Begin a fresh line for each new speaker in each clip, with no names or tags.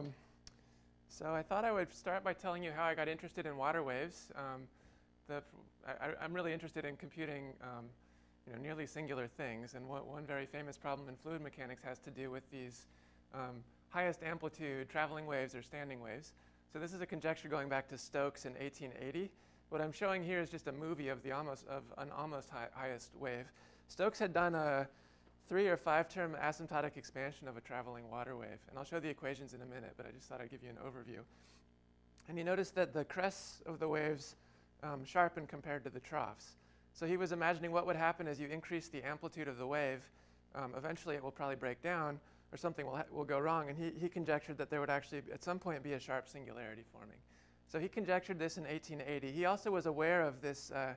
Um, so I thought I would start by telling you how I got interested in water waves. Um, the, I, am really interested in computing um, you know, nearly singular things, and what, one very famous problem in fluid mechanics has to do with these um, highest amplitude traveling waves or standing waves. So this is a conjecture going back to Stokes in 1880. What I'm showing here is just a movie of the almost of an almost high, highest wave. Stokes had done a three or five term asymptotic expansion of a traveling water wave. And I'll show the equations in a minute, but I just thought I'd give you an overview. And you notice that the crests of the waves um, sharpen compared to the troughs. So he was imagining what would happen as you increase the amplitude of the wave. Um, eventually it will probably break down or something will, will go wrong. And he, he conjectured that there would actually at some point be a sharp singularity forming. So he conjectured this in 1880. He also was aware of this uh,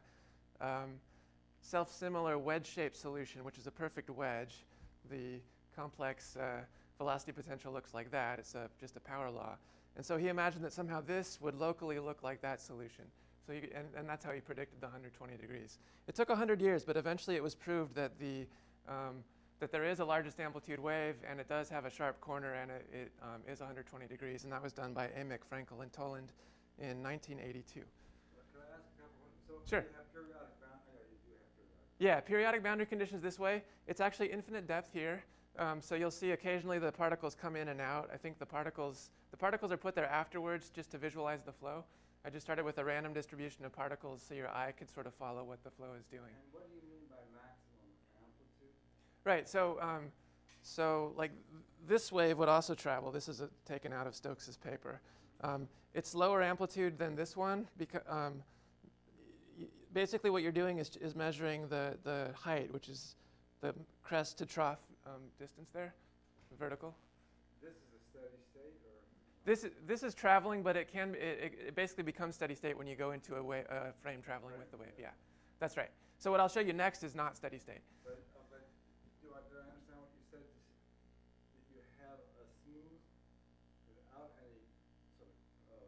um, self-similar wedge-shaped solution, which is a perfect wedge. The complex uh, velocity potential looks like that. It's a, just a power law. And so he imagined that somehow this would locally look like that solution. So you, and, and, that's how he predicted the 120 degrees. It took 100 years, but eventually it was proved that, the, um, that there is a largest amplitude wave, and it does have a sharp corner, and it, it um, is 120 degrees. And that was done by Amick, Fraenkel, and Toland in 1982.
So
sure. Yeah, periodic boundary conditions this way. It's actually infinite depth here. Um, so you'll see occasionally the particles come in and out. I think the particles, the particles are put there afterwards just to visualize the flow. I just started with a random distribution of particles so your eye could sort of follow what the flow is doing.
And what do you mean by maximum amplitude?
Right, so, um, so like this wave would also travel. This is a, taken out of Stokes's paper. Um, it's lower amplitude than this one because um, basically what you're doing is, is measuring the, the height, which is the crest to trough um, distance there, the vertical.
This is a steady state, or?
This is, this is traveling, but it can it, it basically becomes steady state when you go into a, way, a frame traveling right. with the wave. Yeah, that's right. So what I'll show you next is not steady state.
But, uh, but do, I, do I understand what you said? If you have a smooth without any sort of uh,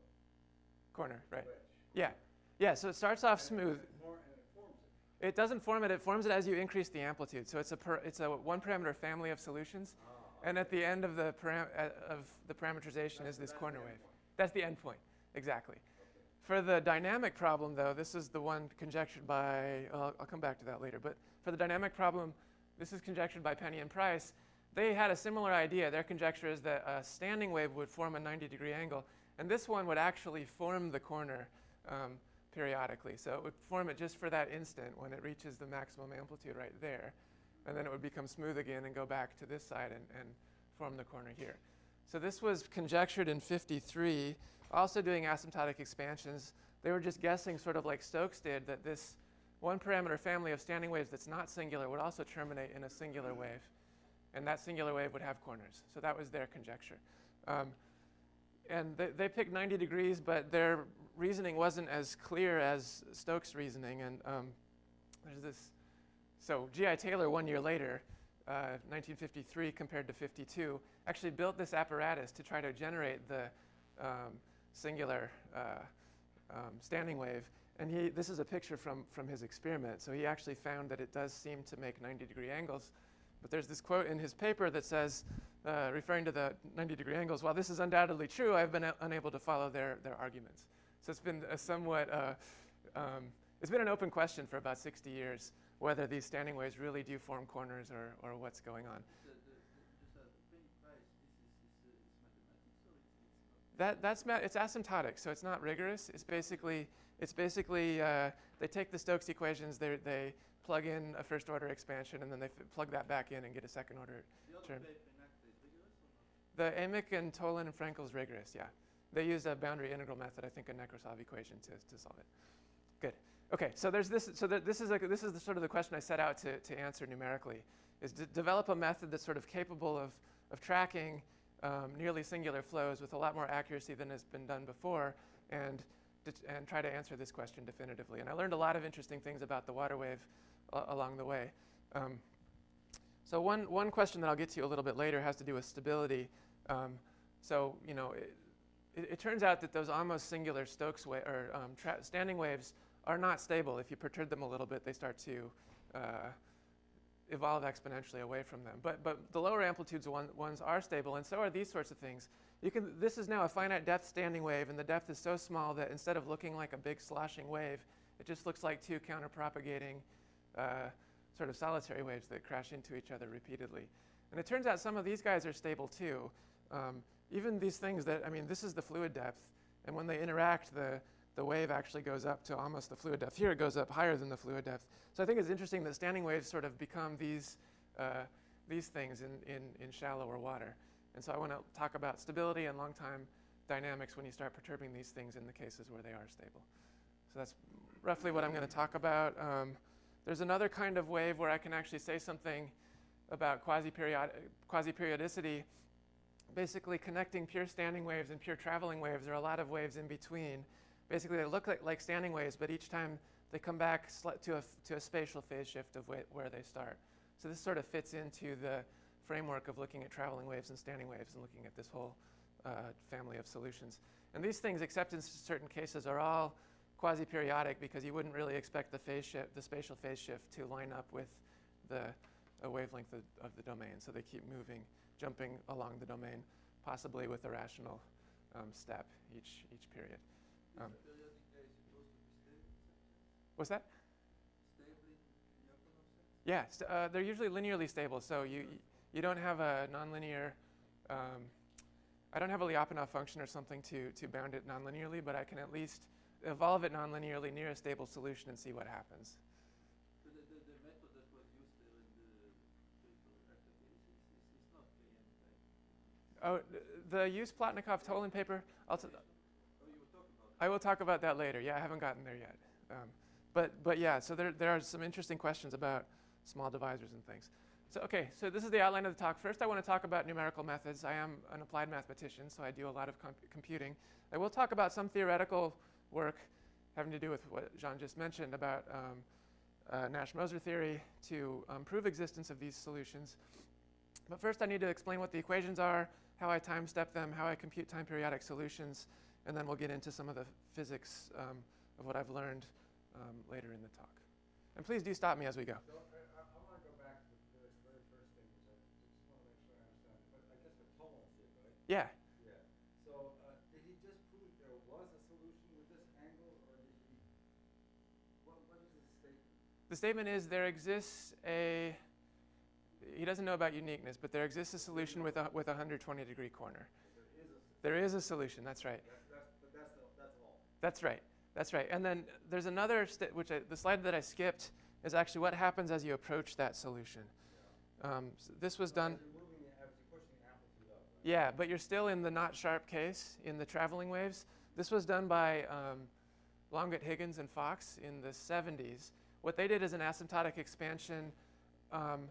corner, right?
Wedge.
Yeah. Yeah, so it starts off smooth.
It,
it doesn't form it, it forms it as you increase the amplitude. So it's a, per, it's a one parameter family of solutions.
Oh,
and at the end of the, param uh, of the parameterization
that's,
is this corner wave. That's the endpoint, exactly.
Okay.
For the dynamic problem, though, this is the one conjectured by, well, I'll come back to that later. But for the dynamic problem, this is conjectured by Penney and Price. They had a similar idea. Their conjecture is that a standing wave would form a 90 degree angle. And this one would actually form the corner. Um, periodically. So it would form it just for that instant when it reaches the maximum amplitude right there. And then it would become smooth again and go back to this side and, and form the corner here. So this was conjectured in 53, also doing asymptotic expansions. They were just guessing, sort of like Stokes did, that this one parameter family of standing waves that's not singular would also terminate in a singular wave. And that singular wave would have corners. So that was their conjecture. Um, and they, they, picked 90 degrees, but their reasoning wasn't as clear as Stokes' reasoning. And um, there's this. So G.I. Taylor, one year later, uh, 1953 compared to 52, actually built this apparatus to try to generate the um, singular uh, um, standing wave. And he, this is a picture from, from his experiment. So he actually found that it does seem to make 90 degree angles. But there's this quote in his paper that says, uh, referring to the 90 degree angles, while this is undoubtedly true, I've been unable to follow their, their arguments. So it's been a somewhat, uh, um, it's been an open question for about 60 years whether these standing waves really do form corners or, or what's going on. That, that's it's asymptotic, so it's not rigorous. It's basically, it's basically uh, they take the Stokes equations, they, they plug in a first order expansion, and then they plug that back in and get a second order
the
term. The Amick and Toland and Fraenkel's rigorous, yeah. They use a boundary integral method, I think a Nekrasov equation to, to solve it. Good. Okay, so there's this. So this is a, this is the sort of the question I set out to, to answer numerically: is to develop a method that's sort of capable of of tracking um, nearly singular flows with a lot more accuracy than has been done before, and and try to answer this question definitively. And I learned a lot of interesting things about the water wave along the way. Um, so one one question that I'll get to a little bit later has to do with stability. Um, so you know. It, it, it, turns out that those almost singular Stokes wa or um, standing waves are not stable. If you perturb them a little bit, they start to uh, evolve exponentially away from them. But, but the lower amplitudes one, ones are stable, and so are these sorts of things. You can, this is now a finite depth standing wave, and the depth is so small that instead of looking like a big sloshing wave, it just looks like two counterpropagating uh, sort of solitary waves that crash into each other repeatedly. And it turns out some of these guys are stable too. Um, even these things that, I mean, this is the fluid depth, and when they interact, the, the wave actually goes up to almost the fluid depth. Here it goes up higher than the fluid depth. So I think it's interesting that standing waves sort of become these, uh, these things in, in, in shallower water. And so I want to talk about stability and long-time dynamics when you start perturbing these things in the cases where they are stable. So that's roughly what I'm going to talk about. Um, there's another kind of wave where I can actually say something about quasi-periodic quasi-periodicity, basically connecting pure standing waves and pure traveling waves. There are a lot of waves in between. Basically, they look like, like standing waves, but each time they come back to a, to a spatial phase shift of where they start. So this sort of fits into the framework of looking at traveling waves and standing waves and looking at this whole uh, family of solutions. And these things, except in certain cases, are all quasi-periodic because you wouldn't really expect the phase shift, the spatial phase shift to line up with the wavelength of, of, the domain. So they keep moving, jumping along the domain, possibly with a rational um, step each, each period. Um, what's that? Yeah, st uh, they're usually linearly stable. So you, you don't have a nonlinear, um, I don't have a Lyapunov function or something to, to bound it nonlinearly, but I can at least evolve it nonlinearly near a stable solution and see what happens.
The, the, the method that was used in the
Oh, the Iooss Plotnikov-Toland paper. I'll will talk about that later. Yeah, I haven't gotten there yet. Um, but, but yeah, so there, there are some interesting questions about small divisors and things. So, okay, so this is the outline of the talk. First, I want to talk about numerical methods. I am an applied mathematician, so I do a lot of comp computing. I will talk about some theoretical work having to do with what Jean just mentioned about um, uh, Nash-Moser theory to um, prove existence of these solutions. But first, I need to explain what the equations are, how I time step them, how I compute time periodic solutions, and then we'll get into some of the physics um, of what I've learned um, later in the talk. And please do stop me as we go. Yeah.
Yeah. So uh, did he just prove there was a solution with this angle, or did he? What, what is his statement?
The statement is there exists a. He doesn't know about uniqueness, but there exists a solution with a with a 120 degree corner.
There is
a. solution. That's right.
That's, that's, that's, the, that's all.
That's right. That's right. And then there's another, which I, the slide that I skipped is actually what happens as you approach that solution. Yeah. Um, so this was done. Yeah, but you're still in the not sharp case in the traveling waves. This was done by um, Longuet-Higgins, and Fox in the 70s. What they did is an asymptotic expansion. Um,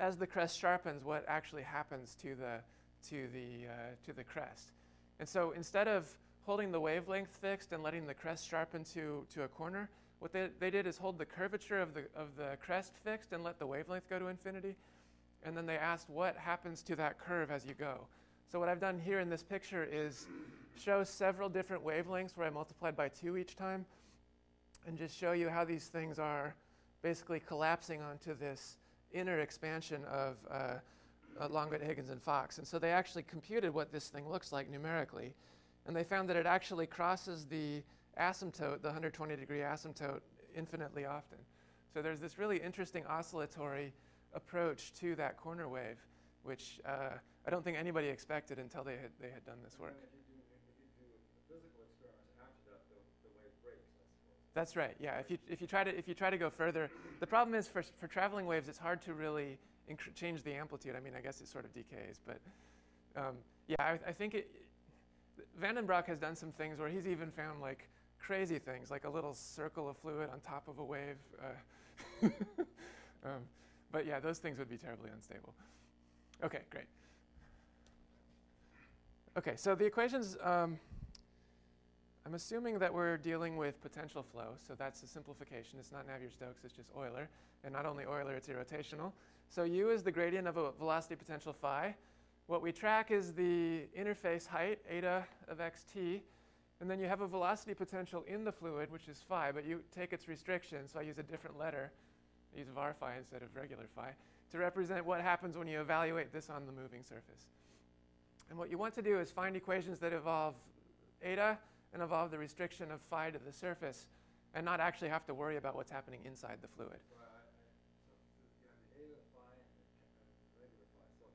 as the crest sharpens, what actually happens to the, to, the, uh, to the crest. And so instead of holding the wavelength fixed and letting the crest sharpen to, to a corner, what they, they did is hold the curvature of the, of the crest fixed and let the wavelength go to infinity and then they asked what happens to that curve as you go. So what I've done here in this picture is show several different wavelengths where I multiplied by 2 each time and just show you how these things are basically collapsing onto this inner expansion of uh, uh, Longuet-Higgins, and Fox. And so they actually computed what this thing looks like numerically, and they found that it actually crosses the asymptote, the 120 degree asymptote, infinitely often. So there's this really interesting oscillatory approach to that corner wave, which uh, I don't think anybody expected until they had, they had done this work. That's right. Yeah. If you if you try to if you try to go further, the problem is for for traveling waves, it's hard to really change the amplitude. I mean, I guess it sort of decays, but um, yeah, I, I, think it. Broeck has done some things where he's even found like crazy things, like a little circle of fluid on top of a wave. Uh, um, but yeah, those things would be terribly unstable. Okay, great. Okay, so the equations, um, I'm assuming that we're dealing with potential flow, so that's a simplification. It's not Navier-Stokes, it's just Euler. And not only Euler, it's irrotational. So u is the gradient of a velocity potential phi. What we track is the interface height, eta of xt, and then you have a velocity potential in the fluid, which is phi, but you take its restriction, so I use a different letter I use var phi instead of regular phi, to represent what happens when you evaluate this on the moving surface. And what you want to do is find equations that involve eta and involve the restriction of phi to the surface and not actually have to worry about what's happening inside the fluid.
Well, I, I, so, so you the phi and the ca- regular phi, so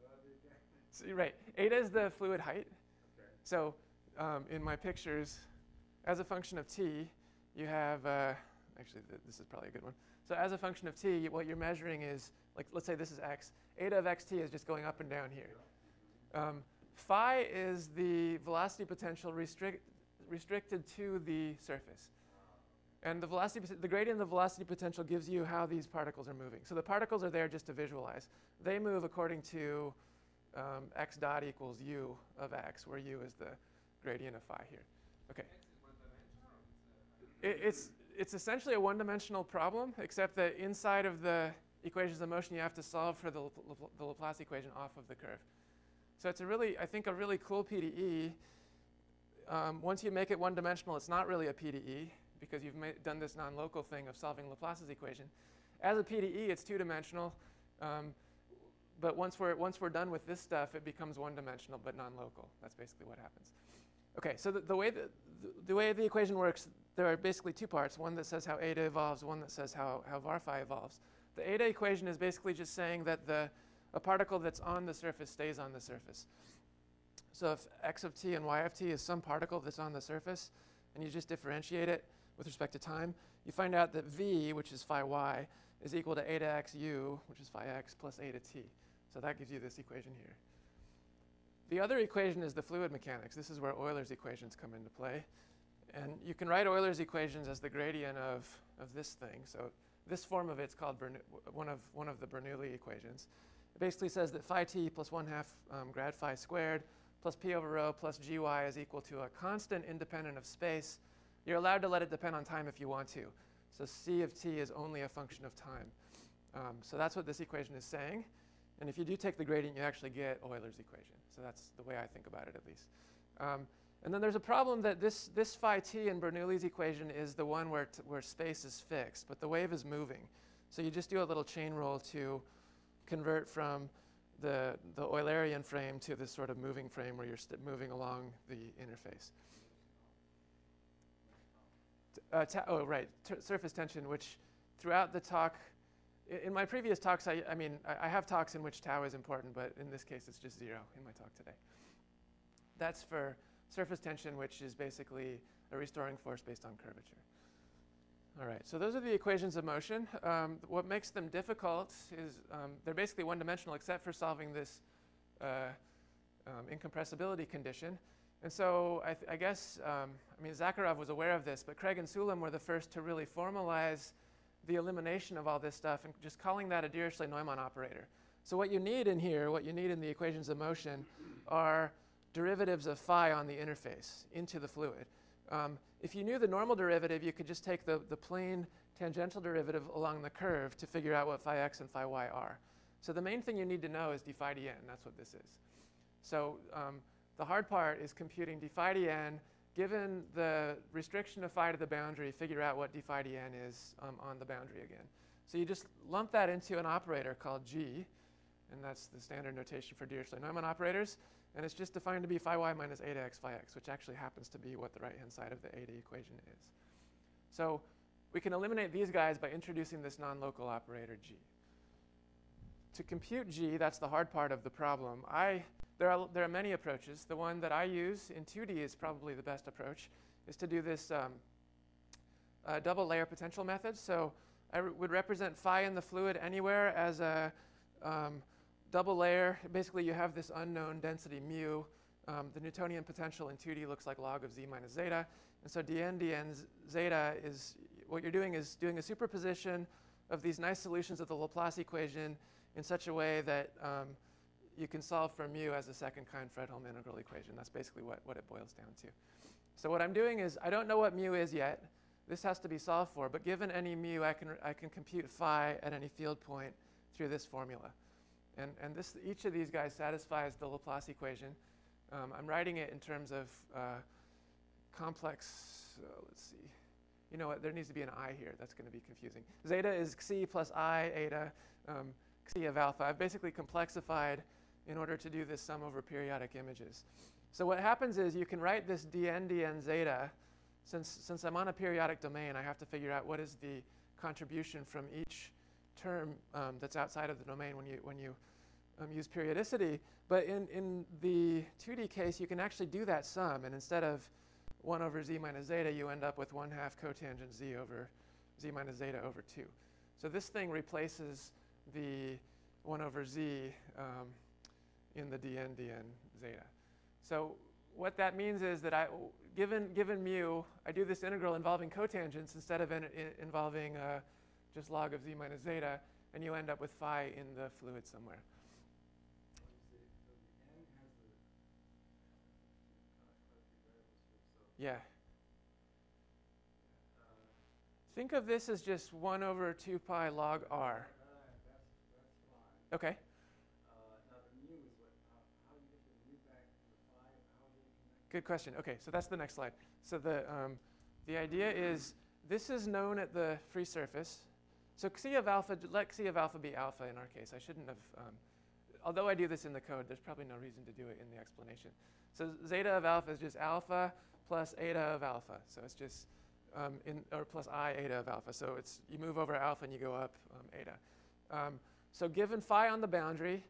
what are they again?
So, you're right, eta is the fluid height.
Okay.
So um, in my pictures, as a function of t, you have, uh, actually th- this is probably a good one. So as a function of t, what you're measuring is, like let's say this is x, eta of xt is just going up and down here. Um, phi is the velocity potential restrict, restricted to the surface. And the velocity, the gradient of the velocity potential gives you how these particles are moving. So the particles are there just to visualize. They move according to um, x dot equals u of x, where u is the gradient of phi here. Okay. It, it's, it's essentially a one-dimensional problem, except that inside of the equations of motion, you have to solve for the, the Laplace equation off of the curve. So it's a really, I think, a really cool PDE. Um, once you make it one-dimensional, it's not really a PDE because you've done this non-local thing of solving Laplace's equation. As a PDE, it's two-dimensional. Um, but once we're, once we're done with this stuff, it becomes one-dimensional but non-local. That's basically what happens. Okay, so the, the, way the, the, way the equation works, there are basically two parts. One that says how eta evolves, one that says how, how evolves. The eta equation is basically just saying that the, a particle that's on the surface stays on the surface. So if x of t and y of t is some particle that's on the surface, and you just differentiate it with respect to time, you find out that v, which is phi y, is equal to eta x u, which is phi x, plus eta t. So that gives you this equation here. The other equation is the fluid mechanics. This is where Euler's equations come into play. And you can write Euler's equations as the gradient of, of this thing. So this form of it's called one, of, one of the Bernoulli equations. It basically says that phi t plus 1 half um, grad phi squared plus p over rho plus gy is equal to a constant independent of space. You're allowed to let it depend on time if you want to. So c of t is only a function of time. Um, so that's what this equation is saying. And if you do take the gradient, you actually get Euler's equation. So that's the way I think about it, at least. Um, and then there's a problem that this, this phi t in Bernoulli's equation is the one where, where space is fixed, but the wave is moving. So you just do a little chain rule to convert from the, the Eulerian frame to this sort of moving frame where you're moving along the interface. T- Uh, oh, right, Tur surface tension, which throughout the talk, i- in my previous talks, I, I mean, I, I have talks in which tau is important, but in this case, it's just zero in my talk today. That's for surface tension, which is basically a restoring force based on curvature. All right, so those are the equations of motion. Um, what makes them difficult is um, they're basically one-dimensional except for solving this uh, um, incompressibility condition. And so I, I guess, um, I mean, Zakharov was aware of this, but Craig and Sulem were the first to really formalize the elimination of all this stuff and just calling that a Dirichlet-Neumann operator. So what you need in here, what you need in the equations of motion are derivatives of phi on the interface into the fluid. Um, if you knew the normal derivative, you could just take the, the plane tangential derivative along the curve to figure out what phi x and phi y are. So the main thing you need to know is d phi dn. That's what this is. So um, the hard part is computing d phi dn. Given the restriction of phi to the boundary, figure out what d phi dn is um, on the boundary again. So you just lump that into an operator called g, and that's the standard notation for Dirichlet-Neumann operators. And it's just defined to be phi y minus eta x phi x, which actually happens to be what the right-hand side of the eta equation is. So we can eliminate these guys by introducing this non-local operator g. To compute g, that's the hard part of the problem. I, there, are, there are many approaches. The one that I use in 2D is probably the best approach, is to do this um, uh, double layer potential method. So I would represent phi in the fluid anywhere as a um, double layer. Basically, you have this unknown density mu. Um, the Newtonian potential in 2D looks like log of z minus zeta. And so dn dn zeta is, what you're doing is doing a superposition of these nice solutions of the Laplace equation in such a way that um, you can solve for mu as a second kind Fredholm integral equation. That's basically what, what it boils down to. So what I'm doing is, I don't know what mu is yet. This has to be solved for, but given any mu, I can, I can compute phi at any field point through this formula. And, and this, each of these guys satisfies the Laplace equation. Um, I'm writing it in terms of uh, complex, uh, let's see, you know what, there needs to be an i here. That's going to be confusing. Zeta is xi plus i eta um, xi of alpha. I've basically complexified in order to do this sum over periodic images. So what happens is you can write this dn dn zeta. Since, since I'm on a periodic domain, I have to figure out what is the contribution from each term um, that's outside of the domain when you, when you um, use periodicity. But in, in the 2D case, you can actually do that sum. And instead of 1 over z minus zeta, you end up with 1 half cotangent z over z minus zeta over 2. So this thing replaces the 1 over z um, in the dn dn zeta. So what that means is that I, given, given mu, I do this integral involving cotangents instead of in, in, involving uh, just log of z minus zeta, and you end up with phi in the fluid somewhere. Yeah. Think of this as just 1 over 2 pi log r. Okay. Good question. Okay, so that's the next slide. So the, um, the idea is this is known at the free surface. So xi of alpha, let xi of alpha be alpha in our case. I shouldn't have, um, although I do this in the code, there's probably no reason to do it in the explanation. So zeta of alpha is just alpha plus eta of alpha. So it's just, um, in, or plus i eta of alpha. So it's, you move over alpha and you go up um, eta. Um, so given phi on the boundary,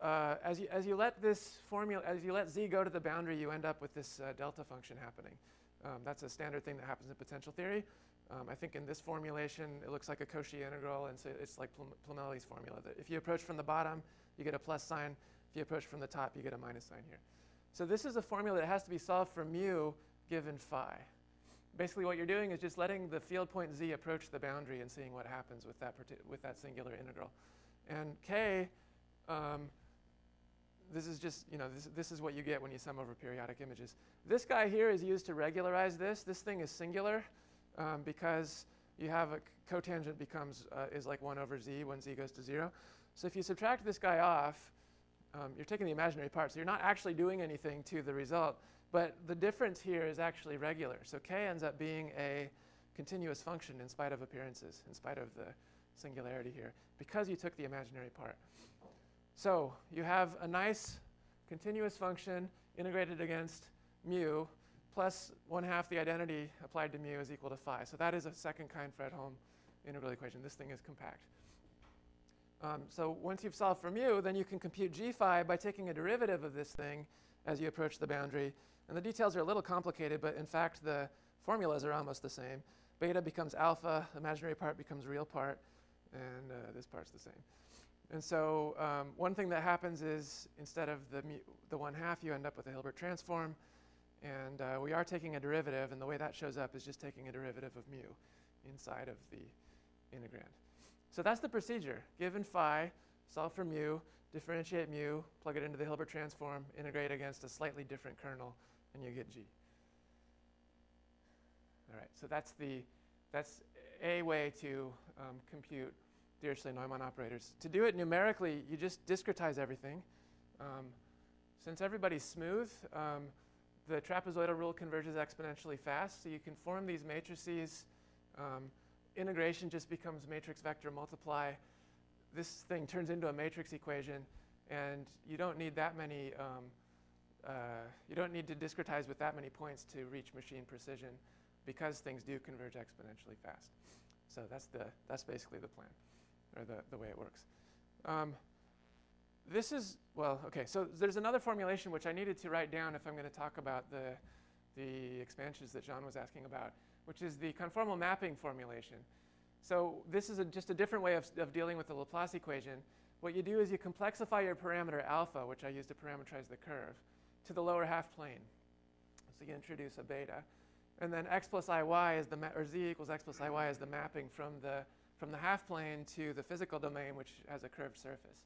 uh, as, you, as you let this formula, as you let z go to the boundary, you end up with this uh, delta function happening. Um, that's a standard thing that happens in potential theory. Um, I think in this formulation, it looks like a Cauchy integral, and so it's like Plemelj formula. That if you approach from the bottom, you get a plus sign. If you approach from the top, you get a minus sign here. So this is a formula that has to be solved for mu given phi. Basically, what you're doing is just letting the field point z approach the boundary and seeing what happens with that, with that singular integral. And k, um, this is just, you know, this, this is what you get when you sum over periodic images. This guy here is used to regularize this. This thing is singular um, because you have a cotangent becomes, uh, is like 1 over z when z goes to 0. So if you subtract this guy off, um, you're taking the imaginary part. So you're not actually doing anything to the result. But the difference here is actually regular. So k ends up being a continuous function in spite of appearances, in spite of the singularity here, because you took the imaginary part. So you have a nice continuous function integrated against mu plus 1 half the identity applied to mu is equal to phi. So that is a second kind Fredholm integral equation. This thing is compact. Um, so once you've solved for mu, then you can compute g phi by taking a derivative of this thing as you approach the boundary. And the details are a little complicated, but in fact, the formulas are almost the same. Beta becomes alpha, imaginary part becomes real part, and uh, this part's the same. And so um, one thing that happens is instead of the, the 1 half, you end up with a Hilbert transform. And uh, we are taking a derivative, and the way that shows up is just taking a derivative of mu inside of the integrand. So that's the procedure. Given phi, solve for mu, differentiate mu, plug it into the Hilbert transform, integrate against a slightly different kernel, and you get g. All right, so that's, the, that's a way to um, compute Dirichlet-Neumann operators. To do it numerically, you just discretize everything. Um, since everybody's smooth, um, the trapezoidal rule converges exponentially fast, so you can form these matrices. Um, integration just becomes matrix vector multiply. This thing turns into a matrix equation, and you don't need that many, um, uh, you don't need to discretize with that many points to reach machine precision because things do converge exponentially fast. So that's, the, that's basically the plan or the, the way it works. Um, this is, well, okay, so there's another formulation which I needed to write down if I'm going to talk about the, the expansions that John was asking about, which is the conformal mapping formulation. So this is a, just a different way of, of dealing with the Laplace equation. What you do is you complexify your parameter alpha, which I use to parameterize the curve, to the lower half plane. So you introduce a beta. And then x plus iy is the, or z equals x plus iy is the mapping from the from the half plane to the physical domain, which has a curved surface.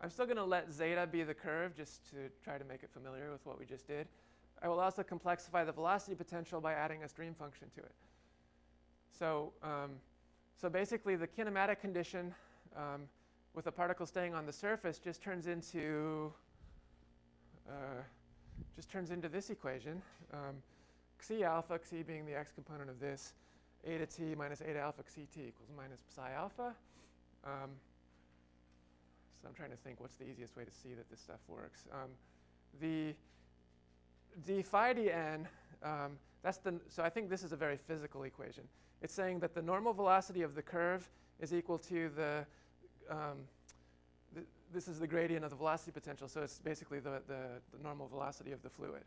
I'm still going to let zeta be the curve just to try to make it familiar with what we just did. I will also complexify the velocity potential by adding a stream function to it. So, um, so basically, the kinematic condition um, with a particle staying on the surface just turns into uh, just turns into this equation, um, xi alpha, xi being the x component of this, eta t minus eta alpha ct equals minus psi alpha. Um, so I'm trying to think what's the easiest way to see that this stuff works. Um, the d phi dn, um, that's the, so I think this is a very physical equation. It's saying that the normal velocity of the curve is equal to the, um, th this is the gradient of the velocity potential, so it's basically the, the, the normal velocity of the fluid.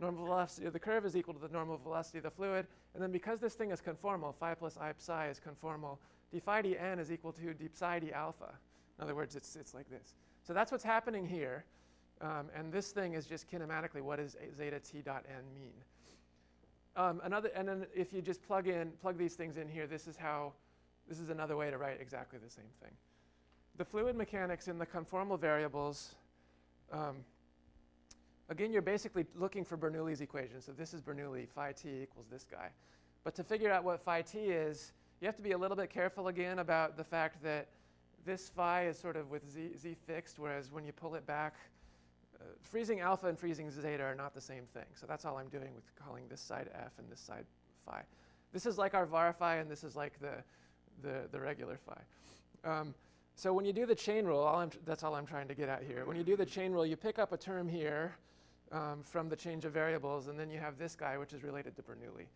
Normal velocity of the curve is equal to the normal velocity of the fluid, and then because this thing is conformal, phi plus i psi is conformal, d phi dn is equal to d psi d alpha. In other words, it's, it's like this. So that's what's happening here. Um, and this thing is just kinematically what does zeta t dot n mean. Um, another, and then if you just plug in, plug these things in here, this is how, this is another way to write exactly the same thing. The fluid mechanics in the conformal variables, um, again, you're basically looking for Bernoulli's equation. So this is Bernoulli, phi t equals this guy. But to figure out what phi t is, you have to be a little bit careful again about the fact that this phi is sort of with z, z fixed, whereas when you pull it back, uh, freezing alpha and freezing zeta are not the same thing. So that's all I'm doing with calling this side f and this side phi. This is like our var phi, and this is like the, the, the regular phi. Um, so when you do the chain rule, all that's all I'm trying to get at here. When you do the chain rule, you pick up a term here um, from the change of variables, and then you have this guy, which is related to Bernoulli.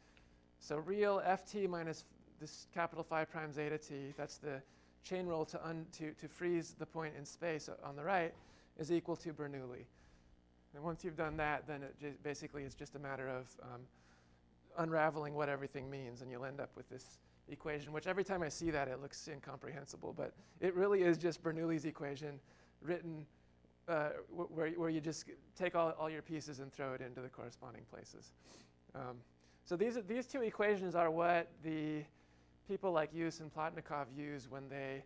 So real ft minus this capital phi prime zeta t, that's the chain rule to, to, to freeze the point in space on the right, is equal to Bernoulli. And once you've done that, then it basically is just a matter of um, unraveling what everything means, and you'll end up with this equation, which every time I see that, it looks incomprehensible. But it really is just Bernoulli's equation written uh, where, where you just take all, all your pieces and throw it into the corresponding places. Um, so these, these two equations are what the people like Iooss and Plotnikov use when they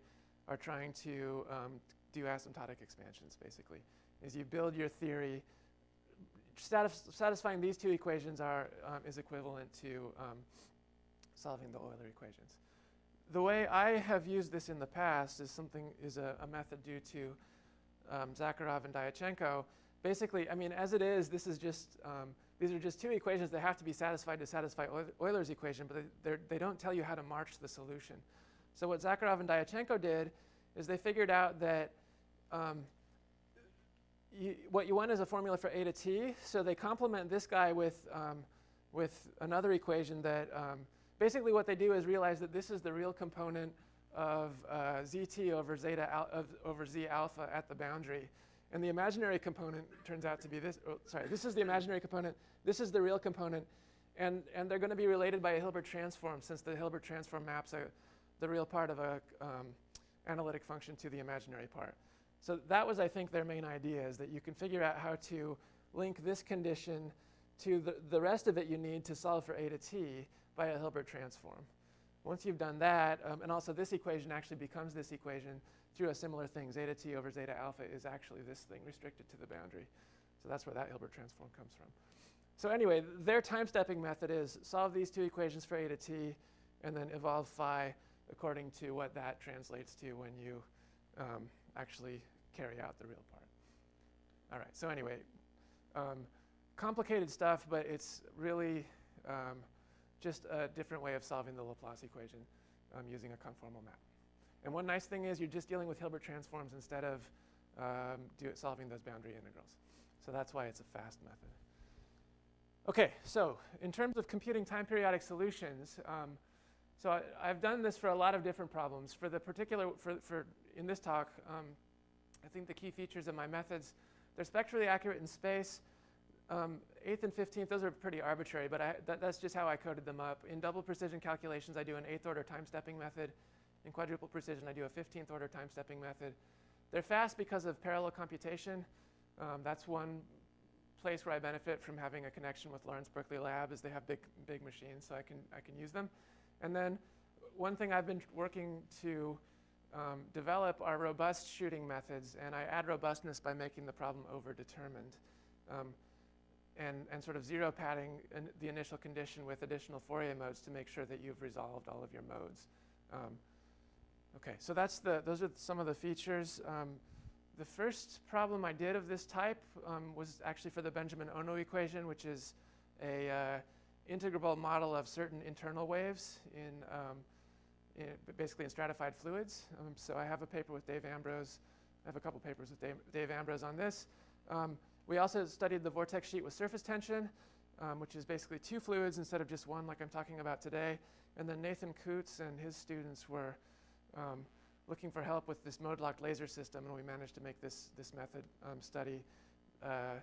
are trying to um, do asymptotic expansions, basically, is you build your theory. Satis satisfying these two equations are, um, is equivalent to um, solving the Euler equations. The way I have used this in the past is something is a, a method due to um, Zakharov and Dyachenko. Basically, I mean, as it is, this is just um, these are just two equations that have to be satisfied to satisfy Euler's equation, but they, don't tell you how to march the solution. So what Zakharov and Dyachenko did is they figured out that um, you, what you want is a formula for eta t. So they complement this guy with, um, with another equation that um, basically what they do is realize that this is the real component of uh, zt over zeta of, over z alpha at the boundary. And the imaginary component turns out to be this. Oh, sorry, this is the imaginary component. This is the real component. And, and they're going to be related by a Hilbert transform since the Hilbert transform maps a, the real part of a um, analytic function to the imaginary part. So that was, I think, their main idea is that you can figure out how to link this condition to the, the rest of it you need to solve for eta t by a Hilbert transform. Once you've done that, um, and also this equation actually becomes this equation through a similar thing. Zeta t over zeta alpha is actually this thing restricted to the boundary. So that's where that Hilbert transform comes from. So anyway, their time-stepping method is solve these two equations for eta t, and then evolve phi according to what that translates to when you um, actually carry out the real part. All right, so anyway, um, complicated stuff, but it's really um, just a different way of solving the Laplace equation um, using a conformal map. And one nice thing is you're just dealing with Hilbert transforms instead of um, solving those boundary integrals. So that's why it's a fast method. Okay, so in terms of computing time periodic solutions, um, so I, have done this for a lot of different problems. For the particular, for, for in this talk, um, I think the key features of my methods, they're spectrally accurate in space. Um, eighth and 15th, those are pretty arbitrary, but I, that, that's just how I coded them up. In double precision calculations, I do an eighth order time stepping method. In quadruple precision, I do a 15th order time stepping method. They're fast because of parallel computation. Um, that's one place where I benefit from having a connection with Lawrence Berkeley Lab is they have big, big machines, so I can, I can use them. And then one thing I've been working to um, develop are robust shooting methods, and I add robustness by making the problem overdetermined. Um, and, and sort of zero padding in the initial condition with additional Fourier modes to make sure that you've resolved all of your modes. Um, okay, so that's the, those are some of the features. Um, the first problem I did of this type um, was actually for the Benjamin Ono equation, which is a uh, integrable model of certain internal waves in, um, in basically in stratified fluids. Um, so I have a paper with Dave Ambrose. I have a couple papers with Dave, Dave Ambrose on this. Um, we also studied the vortex sheet with surface tension, um, which is basically two fluids instead of just one like I'm talking about today. And then Nathan Kutz and his students were um, looking for help with this mode-locked laser system, and we managed to make this, this method um, study uh,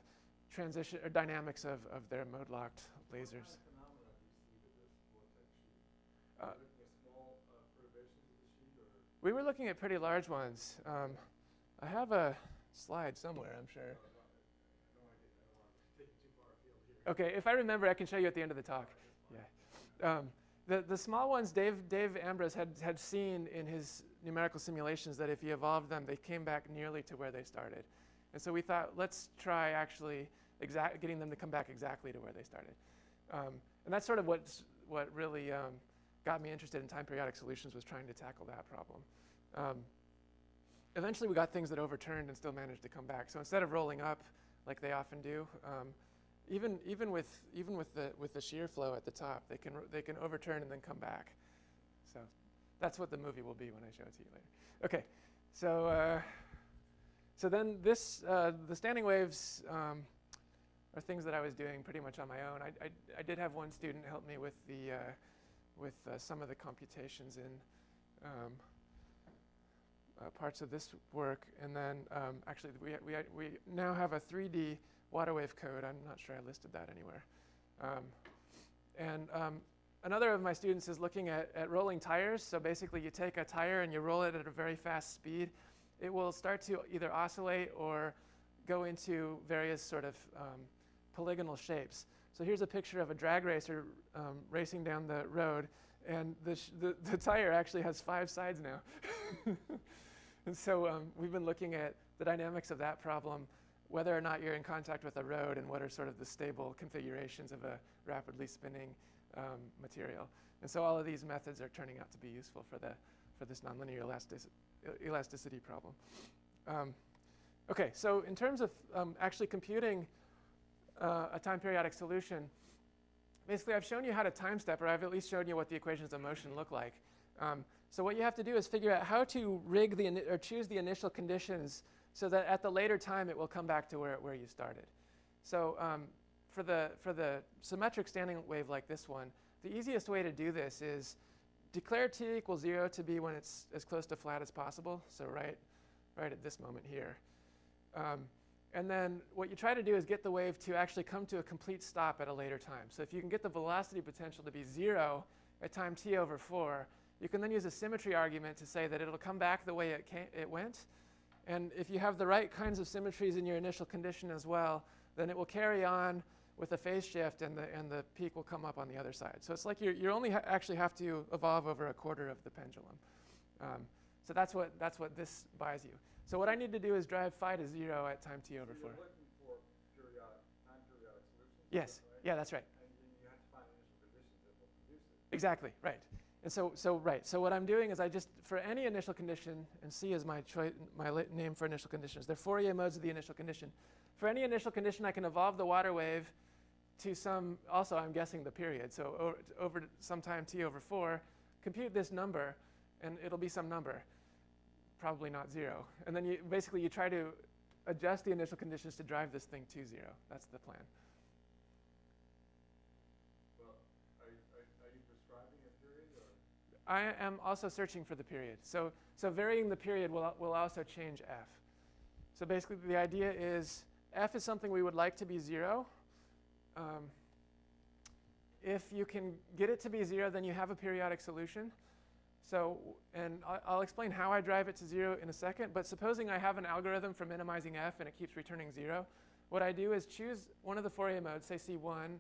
transition or dynamics of, of their mode-locked lasers.
What kind of phenomena do you see with this vortex sheet?
Uh,
Are you looking at small uh, perturbations of the sheet or?
We were looking at pretty large ones. Um, I have a slide somewhere, I'm sure.
I don't wanna get, I don't wanna take you too far afield here.
Okay, if I remember, I can show you at the end of the talk. Yeah. Um, the, the small ones, Dave, Dave Ambrose had, had seen in his numerical simulations that if you evolved them, they came back nearly to where they started. And so we thought, let's try actually getting them to come back exactly to where they started. Um, and that's sort of what's, what really um, got me interested in time periodic solutions was trying to tackle that problem. Um, eventually, we got things that overturned and still managed to come back. So instead of rolling up like they often do, um, even even with even with the with the shear flow at the top, they can they can overturn and then come back. So that's what the movie will be when I show it to you later. Okay, so uh, so then this uh, the standing waves um, are things that I was doing pretty much on my own. I, I, I did have one student help me with the uh, with uh, some of the computations in um, uh, parts of this work, and then um, actually we we we now have a 3D water wave code. I'm not sure I listed that anywhere. Um, and um, another of my students is looking at, at rolling tires. So basically, you take a tire and you roll it at a very fast speed. It will start to either oscillate or go into various sort of um, polygonal shapes. So here's a picture of a drag racer um, racing down the road, and the, the, the tire actually has five sides now. and so um, we've been looking at the dynamics of that problem whether or not you're in contact with a road and what are sort of the stable configurations of a rapidly spinning um, material. And so all of these methods are turning out to be useful for, the, for this nonlinear elastic, elasticity problem. Um, okay, so in terms of um, actually computing uh, a time periodic solution, basically I've shown you how to time step, or I've at least shown you what the equations of motion look like. Um, so what you have to do is figure out how to rig the, or choose the initial conditions so that at the later time it will come back to where, where you started. So um, for, the, for the symmetric standing wave like this one, the easiest way to do this is declare t equals 0 to be when it's as close to flat as possible, so right, right at this moment here. Um, and then what you try to do is get the wave to actually come to a complete stop at a later time. So if you can get the velocity potential to be 0 at time t over 4, you can then use a symmetry argument to say that it'll come back the way it, it went, and if you have the right kinds of symmetries in your initial condition as well, then it will carry on with a phase shift and the, and the peak will come up on the other side. So it's like you you only ha actually have to evolve over a quarter of the pendulum. Um, so that's what, that's what this buys you. So what I need to do is drive phi to 0 at time t over
So
4.
you're looking for periodic, periodic solutions?
Yes,
right?
yeah, that's right.
And you have to find initial conditions that will produce it.
Exactly, right. And so, so right. So what I'm doing is I just for any initial condition, and C is my choi- my name for initial conditions. They're Fourier modes of the initial condition. For any initial condition, I can evolve the water wave to some. Also, I'm guessing the period. So over, over some time t over four, compute this number, and it'll be some number, probably not zero. And then you basically you try to adjust the initial conditions to drive this thing to zero. That's the plan.
Well, are you, are, are you prescribing a period or?
I am also searching for the period. So, so varying the period will, will also change f. So basically, the idea is f is something we would like to be 0. Um, if you can get it to be 0, then you have a periodic solution. So, and I'll explain how I drive it to 0 in a second, but supposing I have an algorithm for minimizing f and it keeps returning 0, what I do is choose one of the Fourier modes, say C1,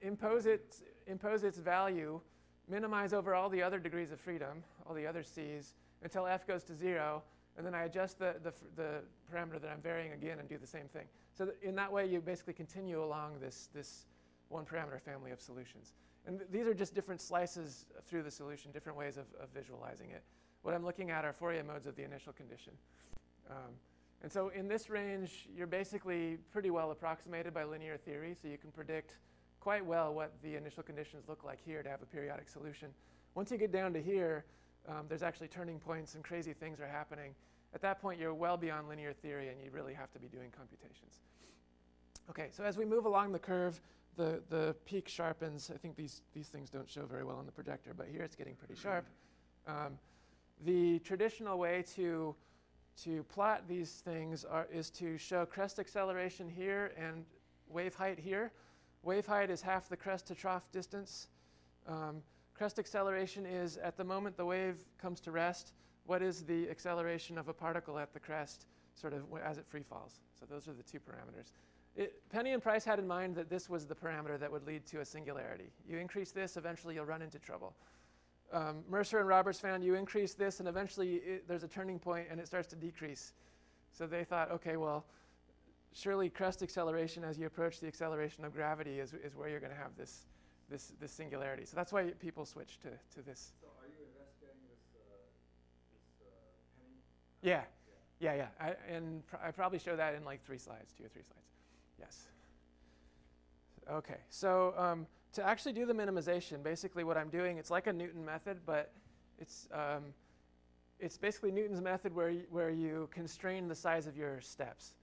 impose, it, impose its value minimize over all the other degrees of freedom, all the other c's, until f goes to 0, and then I adjust the, the, the parameter that I'm varying again and do the same thing. So that in that way, you basically continue along this, this one parameter family of solutions. And th- these are just different slices through the solution, different ways of, of visualizing it. What I'm looking at are Fourier modes of the initial condition. Um, and so in this range, you're basically pretty well approximated by linear theory, so you can predict quite well what the initial conditions look like here to have a periodic solution. Once you get down to here, um, there's actually turning points and crazy things are happening. At that point, you're well beyond linear theory and you really have to be doing computations. Okay, so as we move along the curve, the, the peak sharpens. I think these, these things don't show very well on the projector, but here it's getting pretty sharp. Um, the traditional way to, to plot these things are, is to show crest acceleration here and wave height here. Wave height is half the crest to trough distance. Um, crest acceleration is at the moment the wave comes to rest, what is the acceleration of a particle at the crest sort of as it free falls. So those are the two parameters. It, Penney and Price had in mind that this was the parameter that would lead to a singularity. You increase this, eventually you'll run into trouble. Um, Mercer and Roberts found you increase this, and eventually it, there's a turning point and it starts to decrease. So they thought, okay, well, surely crest acceleration as you approach the acceleration of gravity is, is where you're going to have this, this, this singularity. So that's why people switch to, to this.
So are you investigating this, uh, this, uh, Penney?
Yeah, yeah, yeah. I, and pr I probably show that in like three slides, two or three slides. Yes. Okay, so um, to actually do the minimization, basically what I'm doing, it's like a Newton method, but it's, um, it's basically Newton's method where, where you constrain the size of your steps.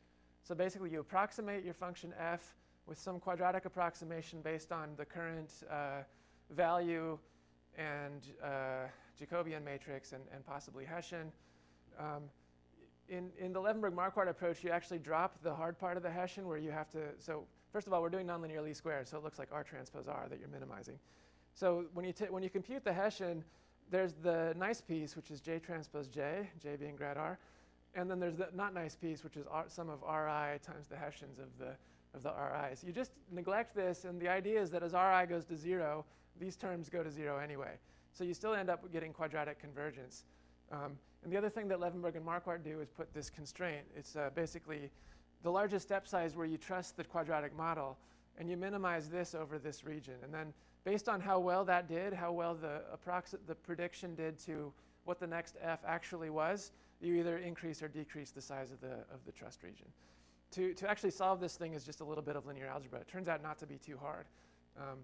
So basically you approximate your function f with some quadratic approximation based on the current uh, value and uh, Jacobian matrix and, and possibly Hessian. Um, in, in the Levenberg-Marquardt approach, you actually drop the hard part of the Hessian where you have to, so first of all, we're doing nonlinear least squares, so it looks like R transpose R that you're minimizing. So when you, when you compute the Hessian, there's the nice piece, which is J transpose J, J being grad R, and then there's the not nice piece, which is R, sum of Ri times the Hessians of the, of the Ri's. You just neglect this, and the idea is that as Ri goes to zero, these terms go to zero anyway. So you still end up getting quadratic convergence. Um, and the other thing that Levenberg and Marquardt do is put this constraint. It's uh, basically the largest step size where you trust the quadratic model, and you minimize this over this region. And then based on how well that did, how well the, the prediction did to what the next f actually was, you either increase or decrease the size of the, of the trust region. To, to actually solve this thing is just a little bit of linear algebra. It turns out not to be too hard. Um,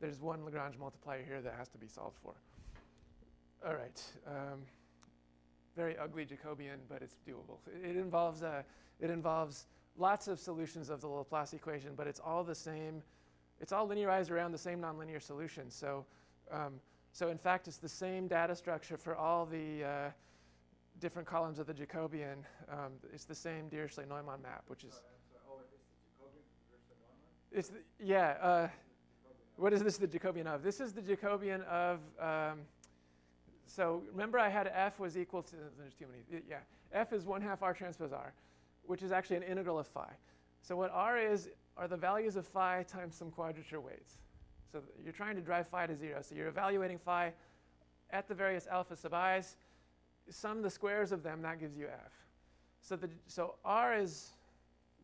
there's one Lagrange multiplier here that has to be solved for. All right. Um, very ugly Jacobian, but it's doable. It, it involves, uh, it involves lots of solutions of the Laplace equation, but it's all the same. It's all linearized around the same nonlinear solution. So, um, so in fact, it's the same data structure for all the uh, different columns of the Jacobian. Um, it's the same Dirichlet-Neumann map, which is.
it's the
yeah. Uh, what is this the Jacobian of? This is the Jacobian of um, so remember I had f was equal to, there's too many, yeah. f is 1 half r transpose r, which is actually an integral of phi. So what r is are the values of phi times some quadrature weights. So you're trying to drive phi to 0. So you're evaluating phi at the various alpha sub i's. Sum the squares of them, that gives you f. So, the, so r is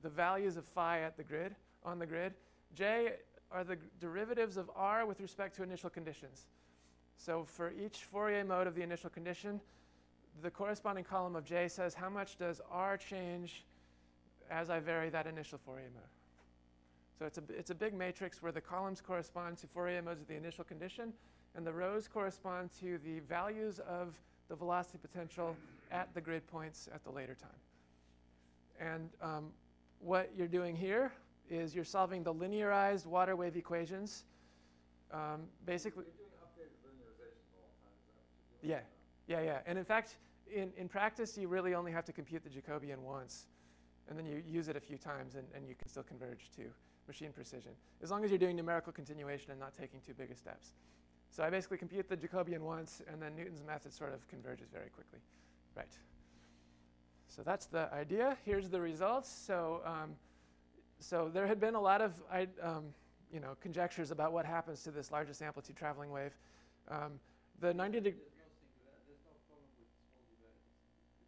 the values of phi at the grid, on the grid. j are the derivatives of r with respect to initial conditions. So for each Fourier mode of the initial condition, the corresponding column of J says how much does R change as I vary that initial Fourier mode. So it's a, it's a big matrix where the columns correspond to Fourier modes of the initial condition, and the rows correspond to the values of the velocity potential at the grid points at the later time. And um, what you're doing here is you're solving the linearized water wave equations. Um, basically, yeah, yeah, yeah. And in fact, in, in practice, you really only have to compute the Jacobian once. And then you use it a few times, and, and you can still converge to machine precision, as long as you're doing numerical continuation and not taking too big of steps. So I basically compute the Jacobian once, and then Newton's method sort of converges very quickly. Right. So that's the idea. Here's the results. So, um, so there had been a lot of um, you know, conjectures about what happens to this largest amplitude traveling wave. Um, the 90 degree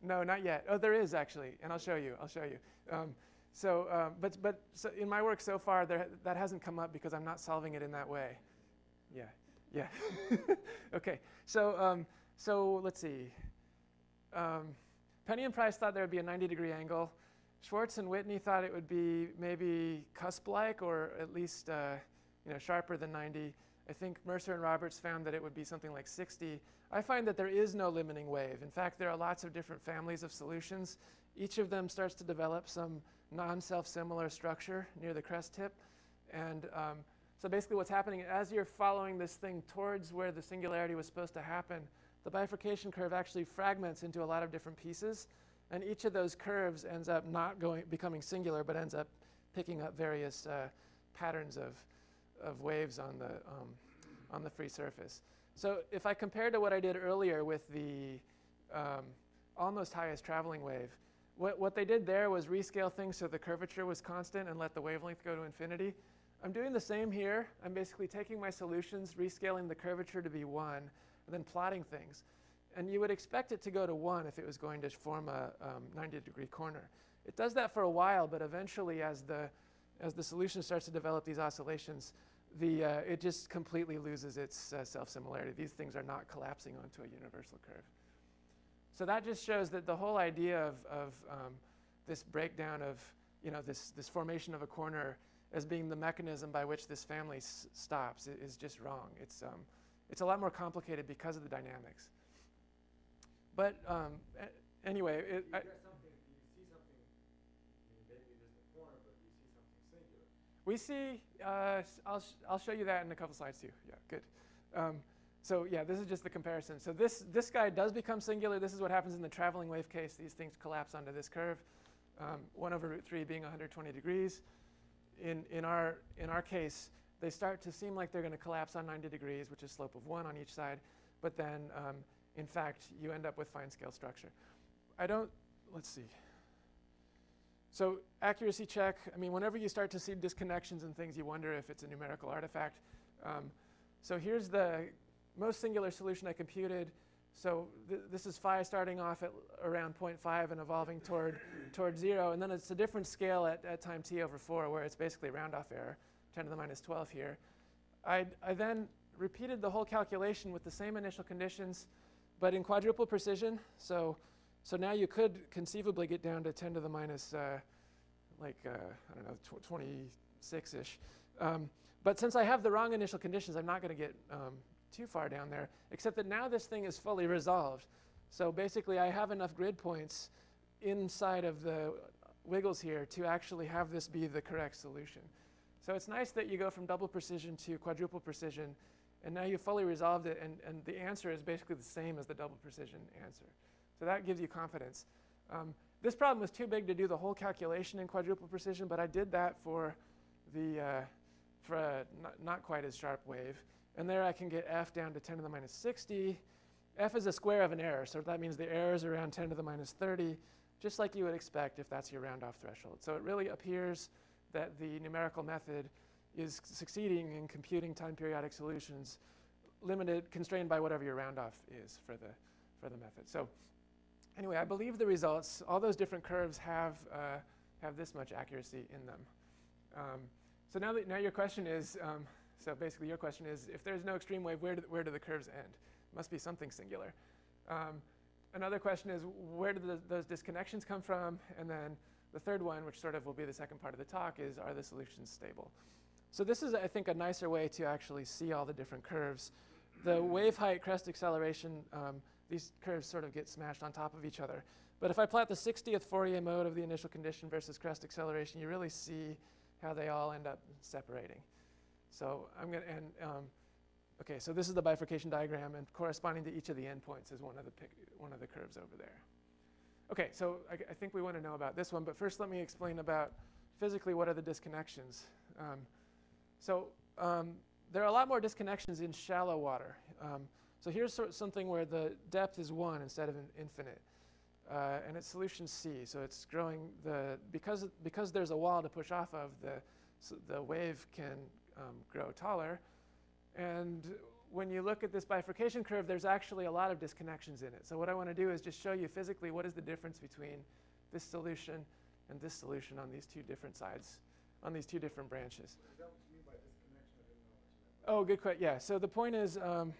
no, not yet. Oh, there is actually, and I'll show you. I'll show you. Um, so, um, but but so in my work so far, there, that hasn't come up because I'm not solving it in that way. Yeah, yeah. okay. So um, so let's see. Um, Penney and Price thought there would be a 90 degree angle. Schwartz and Whitney thought it would be maybe cusp-like or at least uh, you know, sharper than 90. I think Mercer and Roberts found that it would be something like 60. I find that there is no limiting wave. In fact, there are lots of different families of solutions. Each of them starts to develop some non-self-similar structure near the crest tip. And um, so basically what's happening, as you're following this thing towards where the singularity was supposed to happen, the bifurcation curve actually fragments into a lot of different pieces. And each of those curves ends up not going, becoming singular, but ends up picking up various uh, patterns of, of waves on the, um, on the free surface. So if I compare to what I did earlier with the um, almost highest traveling wave, what, what they did there was rescale things so the curvature was constant and let the wavelength go to infinity. I'm doing the same here. I'm basically taking my solutions, rescaling the curvature to be 1, and then plotting things. And you would expect it to go to 1 if it was going to form a um, 90 degree corner. It does that for a while, but eventually as the, as the solution starts to develop these oscillations, the, uh, it just completely loses its uh, self-similarity. These things are not collapsing onto a universal curve. So that just shows that the whole idea of, of um, this breakdown of, you know, this, this formation of a corner as being the mechanism by which this family stops is, just wrong. It's, um, it's a lot more complicated because of the dynamics. But um, anyway, it, I, We see, uh, I'll, sh I'll show you that in a couple slides too. Yeah, good. Um, so yeah, this is just the comparison. So this, this guy does become singular. This is what happens in the traveling wave case. These things collapse onto this curve, um, 1 over root 3 being 120 degrees. In, in, our, in our case, they start to seem like they're going to collapse on 90 degrees, which is slope of 1 on each side. But then, um, in fact, you end up with fine scale structure. I don't, let's see. So accuracy check, I mean, whenever you start to see disconnections and things, you wonder if it's a numerical artifact. Um, so here's the most singular solution I computed. So th this is phi starting off at around 0.5 and evolving toward, toward 0. And then it's a different scale at, at time t over 4, where it's basically round off error, 10 to the minus 12 here. I, I then repeated the whole calculation with the same initial conditions, but in quadruple precision. So so now you could conceivably get down to 10 to the minus, uh, like, uh, I don't know, 26-ish. Um, but since I have the wrong initial conditions, I'm not going to get um, too far down there, except that now this thing is fully resolved. So basically, I have enough grid points inside of the wiggles here to actually have this be the correct solution. So it's nice that you go from double precision to quadruple precision, and now you've fully resolved it, and, and the answer is basically the same as the double precision answer. So that gives you confidence. Um, this problem was too big to do the whole calculation in quadruple precision, but I did that for the uh, for a not, not, quite as sharp wave. And there I can get f down to 10 to the minus 60. f is a square of an error, so that means the error is around 10 to the minus 30, just like you would expect if that's your round-off threshold. So it really appears that the numerical method is succeeding in computing time periodic solutions limited, constrained by whatever your round-off is for the, for the method. So anyway, I believe the results, all those different curves have, uh, have this much accuracy in them. Um, so now, that, now your question is, um, so basically your question is, if there's no extreme wave, where do, where do the curves end? Must be something singular. Um, another question is, where do the, those disconnections come from? And then the third one, which sort of will be the second part of the talk, is are the solutions stable? So this is, I think, a nicer way to actually see all the different curves. The wave height crest acceleration um, these curves sort of get smashed on top of each other. But if I plot the 60th Fourier mode of the initial condition versus crest acceleration, you really see how they all end up separating. So I'm going to, and um, okay, so this is the bifurcation diagram, and corresponding to each of the endpoints is one of the, one of the curves over there. Okay, so I, I think we want to know about this one, but first let me explain about physically what are the disconnections. Um, so um, there are a lot more disconnections in shallow water. Um, so here's sort of something where the depth is 1 instead of infinite. Uh, and it's solution C. So it's growing the, because, because there's a wall to push off of, the, so the wave can um, grow taller. And when you look at this bifurcation curve, there's actually a lot of disconnections in it. So what I want to do is just show you physically what is the difference between this solution and this solution on these two different sides, on these two different branches. Oh, good question. Yeah, so the point is, um,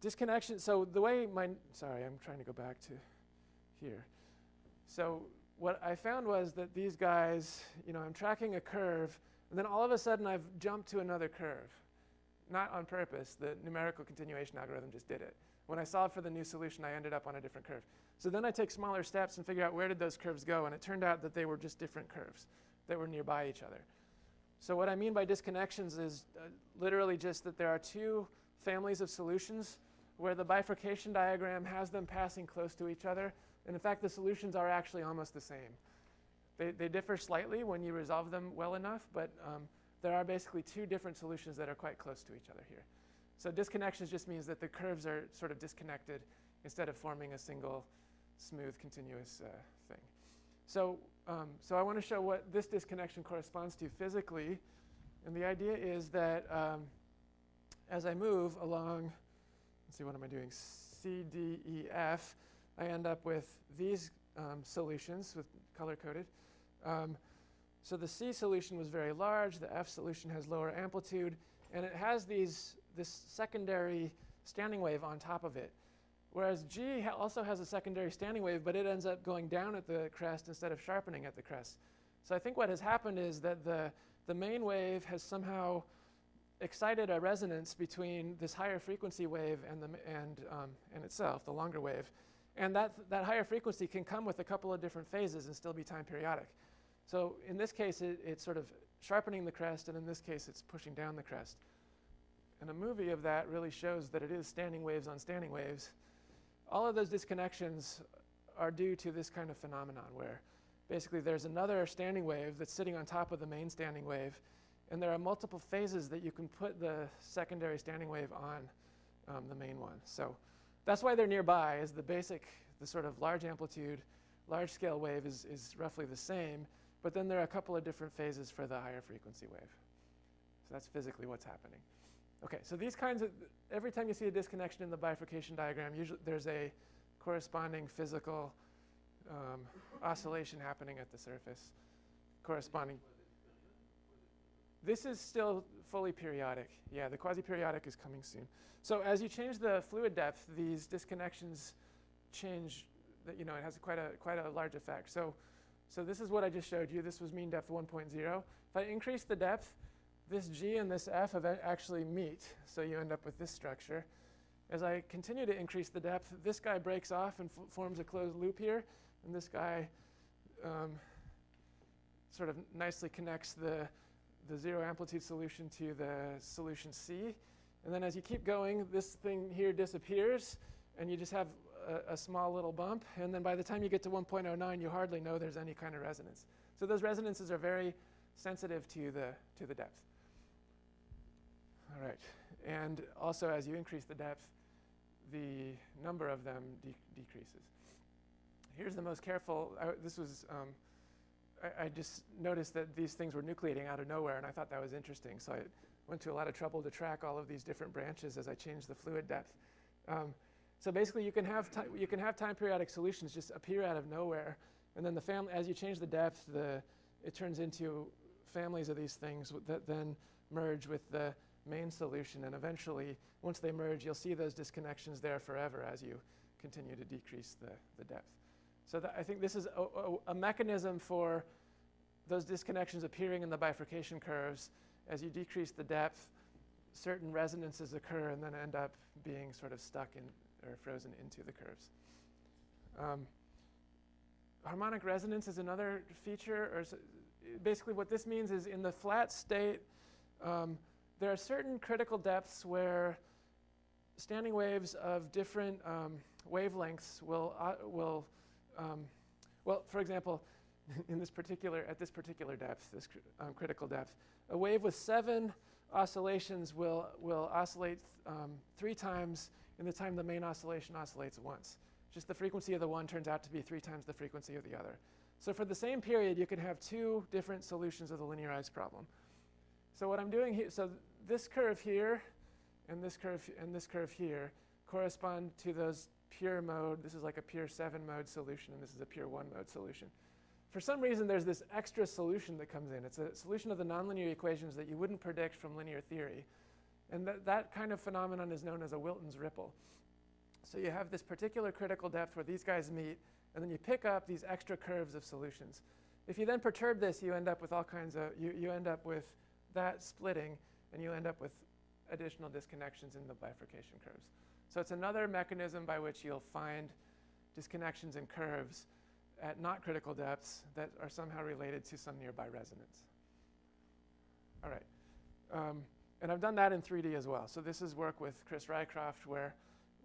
disconnection, so the way my, sorry, I'm trying to go back to here. So what I found was that these guys, you know, I'm tracking a curve And then all of a sudden, I've jumped to another curve. Not on purpose, the numerical continuation algorithm just did it. When I solved for the new solution, I ended up on a different curve. So then I take smaller steps and figure out where did those curves go, and it turned out that they were just different curves that were nearby each other. So what I mean by disconnections is uh, literally just that there are two families of solutions where the bifurcation diagram has them passing close to each other. And in fact, the solutions are actually almost the same. They, they differ slightly when you resolve them well enough, but um, there are basically two different solutions that are quite close to each other here. So disconnections just means that the curves are sort of disconnected instead of forming a single smooth continuous uh, thing. So, um, so I want to show what this disconnection corresponds to physically. And the idea is that um, as I move along, let's see, what am I doing? C, D, E, F, I end up with these um, solutions with color coded. Um, so the C solution was very large, the F solution has lower amplitude, and it has these, this secondary standing wave on top of it. Whereas G ha also has a secondary standing wave, but it ends up going down at the crest instead of sharpening at the crest. So I think what has happened is that the, the main wave has somehow excited a resonance between this higher frequency wave and, the, and, um, and itself, the longer wave. And that, that higher frequency can come with a couple of different phases and still be time periodic. So in this case, it, it's sort of sharpening the crest, and in this case, it's pushing down the crest. And a movie of that really shows that it is standing waves on standing waves. All of those disconnections are due to this kind of phenomenon where basically there's another standing wave that's sitting on top of the main standing wave, and there are multiple phases that you can put the secondary standing wave on um, the main one. So that's why they're nearby, is the basic, the sort of large amplitude, large scale wave is, is roughly the same, but then there are a couple of different phases for the higher frequency wave. So that's physically what's happening. Okay, so these kinds of, every time you see a disconnection in the bifurcation diagram, usually there's a corresponding physical um, oscillation happening at the surface, corresponding. This is still fully periodic. Yeah, the quasi-periodic is coming soon. So as you change the fluid depth, these disconnections change, that, you know, it has quite a, quite a large effect. So, so this is what I just showed you. This was mean depth 1.0. If I increase the depth, this G and this F actually meet, so you end up with this structure. As I continue to increase the depth, this guy breaks off and forms a closed loop here, and this guy um, sort of nicely connects the, the zero amplitude solution to the solution C. And then as you keep going, this thing here disappears, and you just have a, small little bump. And then by the time you get to 1.09, you hardly know there's any kind of resonance. So those resonances are very sensitive to the, to the depth. All right. And also, as you increase the depth, the number of them de decreases. Here's the most careful. I, this was, um, I, I, just noticed that these things were nucleating out of nowhere, and I thought that was interesting. So I went to a lot of trouble to track all of these different branches as I changed the fluid depth. Um, so basically, you can have you can have time periodic solutions just appear out of nowhere, and then the family, as you change the depth, the it turns into families of these things that then merge with the main solution. And eventually, once they merge, you'll see those disconnections there forever as you continue to decrease the, the depth. So I think this is a, a, a, mechanism for those disconnections appearing in the bifurcation curves. As you decrease the depth, certain resonances occur and then end up being sort of stuck in or frozen into the curves. Um, harmonic resonance is another feature, or basically what this means is in the flat state, um, there are certain critical depths where standing waves of different um, wavelengths will, uh, will um, well, for example, in this particular, at this particular depth, this cr um, critical depth, a wave with seven oscillations will, will oscillate um, three times in the time the main oscillation oscillates once. Just the frequency of the one turns out to be three times the frequency of the other. So for the same period, you can have two different solutions of the linearized problem. So what I'm doing here, so this curve here and this curve and this curve here correspond to those pure mode. This is like a pure seven mode solution, and this is a pure one mode solution. For some reason, there's this extra solution that comes in. It's a solution of the nonlinear equations that you wouldn't predict from linear theory. And that, that kind of phenomenon is known as a Wilton's ripple. So you have this particular critical depth where these guys meet, and then you pick up these extra curves of solutions. if you then perturb this, you end up with all kinds of, you, you end up with that splitting, and you end up with additional disconnections in the bifurcation curves. So it's another mechanism by which you'll find disconnections in curves at not critical depths that are somehow related to some nearby resonance. All right. Um, and I've done that in 3D as well. So this is work with Chris Rycroft where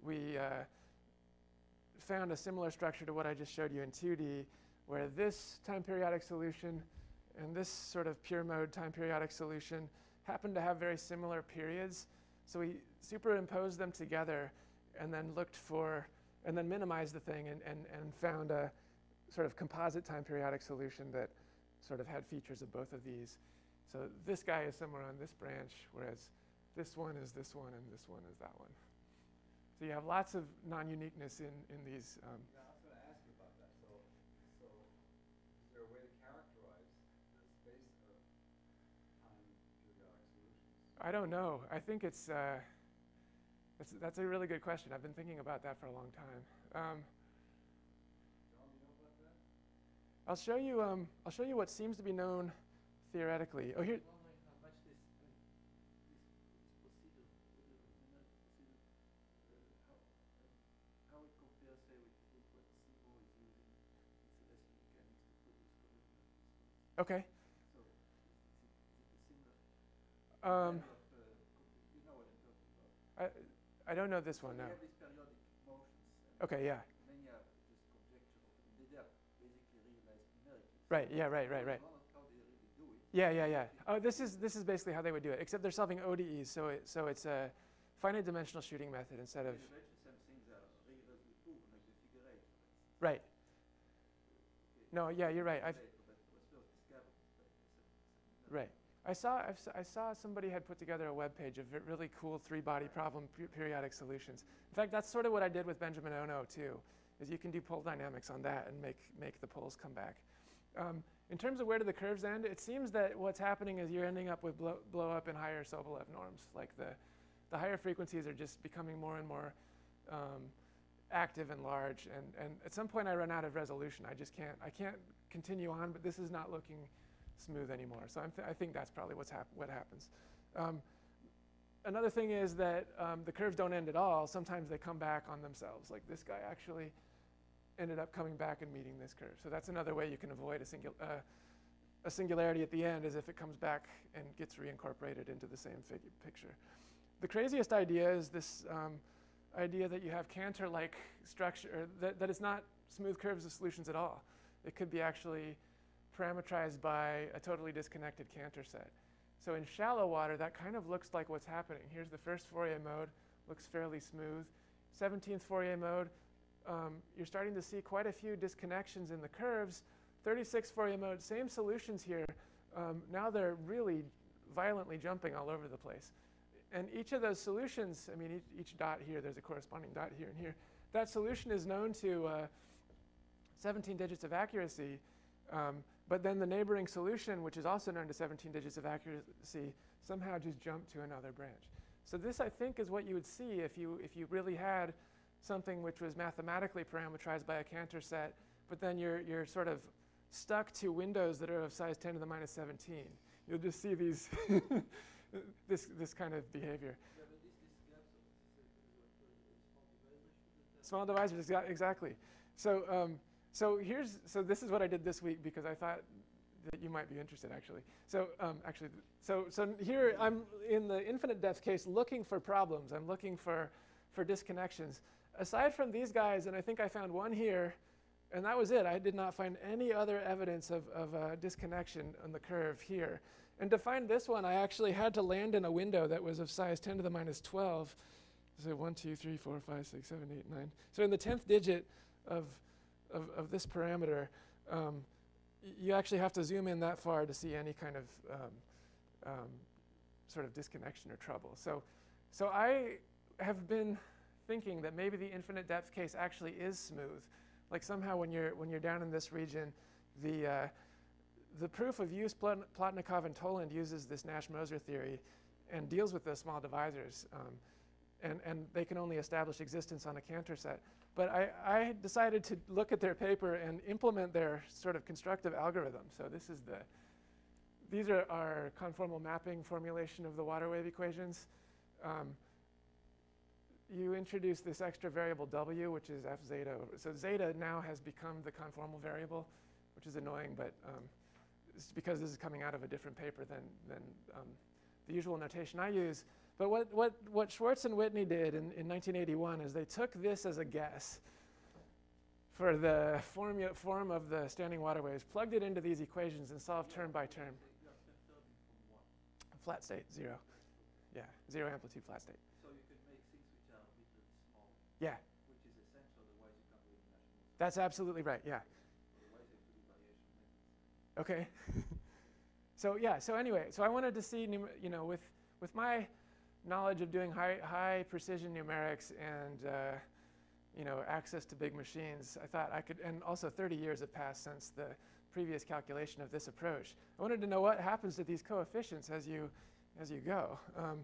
we uh, found a similar structure to what I just showed you in 2D, where this time periodic solution and this sort of pure mode time periodic solution happen to have very similar periods. So we superimposed them together and then looked for, and then minimized the thing and, and, and found a sort of composite time periodic solution that sort of had features of both of these. So this guy is somewhere on this branch, whereas this one is this one and this one is that one. So you have lots of non-uniqueness in, in these. Um,
Yeah, I was gonna ask you about that. So, so is there a way to characterize the space of time periodic solutions?
I don't know. I think it's uh, that's that's a really good question. I've been thinking about that for a long time. Um,
John, you know?
I'll show you. Um, I'll show you what seems to be known theoretically. Oh, here.
wondering how much this, I mean, this, this procedure, numerical procedure, how, how it compares, say, with, with what Simó is using in celestial mechanics to produce correct matrices.
Okay.
So, is, is, it, is it a similar
Um,
kind of, comp- you know what I'm talking about?
I don't know this one now.
have these periodic motions, and
Okay. Yeah.
many are just conjectural, I mean, they are basically realized numerically.
Right. Yeah. Right. Right. Right.
wondered how they really do it.
Yeah. Yeah. Yeah. Oh, this is this is basically how they would do it, except they're solving ODEs, so it so it's a finite dimensional shooting method instead of.
Eventually some things are rigorously proven, like the figure eight, for instance.
Right. No. Yeah. You're right. I've,
Later, but it was first discovered by some- some
Right. I saw, I've, I saw somebody had put together a web page of really cool three-body problem pe- periodic solutions. In fact, that's sort of what I did with Benjamin Ono too, is you can do pole dynamics on that and make, make the poles come back. Um, in terms of where do the curves end, it seems that what's happening is you're ending up with blow, blow up in higher Sobolev norms. Like the, the higher frequencies are just becoming more and more um, active and large. And, and at some point I run out of resolution. I just can't, I can't continue on, but this is not looking smooth anymore. So th- I think that's probably what's hap- what happens. Um, another thing is that um, the curves don't end at all. Sometimes they come back on themselves. Like this guy actually ended up coming back and meeting this curve. So that's another way you can avoid a, uh, a singularity at the end is if it comes back and gets reincorporated into the same picture. The craziest idea is this um, idea that you have Cantor-like structure, or that, that it's not smooth curves of solutions at all. It could be actually parametrized by a totally disconnected Cantor set. So in shallow water, that kind of looks like what's happening. Here's the first Fourier mode, looks fairly smooth. 17th Fourier mode, um, you're starting to see quite a few disconnections in the curves. 36 Fourier mode, same solutions here. Um, now they're really violently jumping all over the place. And each of those solutions, I mean, each, each dot here, there's a corresponding dot here and here. That solution is known to uh, 17 digits of accuracy. Um, but then the neighboring solution, which is also known to 17 digits of accuracy, somehow just jumped to another branch. So this, I think, is what you would see if you, if you really had something which was mathematically parameterized by a Cantor set, but then you're, you're sort of stuck to windows that are of size 10 to the minus 17. You'll just see these, this, this kind of behavior.
Small
divisors, exa- exactly. So, um, so here's, so this is what I did this week because I thought that you might be interested actually. So, um, actually, so, so here I'm in the infinite depth case looking for problems. I'm looking for, for disconnections. Aside from these guys, and I think I found one here, and that was it. I did not find any other evidence of, of uh, disconnection on the curve here. And to find this one, I actually had to land in a window that was of size 10 to the minus 12. So 1, 2, 3, 4, 5, 6, 7, 8, 9. So in the 10th digit of, of, of this parameter, um, you actually have to zoom in that far to see any kind of um, um, sort of disconnection or trouble. So, so I have been thinking that maybe the infinite depth case actually is smooth. Like somehow when you're, when you're down in this region, the, uh, the proof of Iooss, Plot- Plotnikov and Toland uses this Nash-Moser theory and deals with the small divisors. Um, and, and they can only establish existence on a Cantor set. But I, I decided to look at their paper and implement their sort of constructive algorithm. So this is the, these are our conformal mapping formulation of the water wave equations. Um, you introduce this extra variable w, which is f zeta. So zeta now has become the conformal variable, which is annoying, but um, it's because this is coming out of a different paper than, than um, the usual notation I use. But what, what, what Schwartz and Whitney did in, in 1981 is they took this as a guess for the formula, form of the standing water waves, plugged it into these equations, and solved term by term. Flat state, zero. Yeah, zero amplitude flat state.
So you can make things which are a bit uh, small,
Yeah,
which is essential, otherwise you can't
that's absolutely right, yeah.
Otherwise you have to do variation methods.
Okay. so yeah. So anyway, so I wanted to see, you know, with with my knowledge of doing high high precision numerics and uh, you know access to big machines, I thought I could, and also 30 years have passed since the previous calculation of this approach. I wanted to know what happens to these coefficients as you as you go. Um,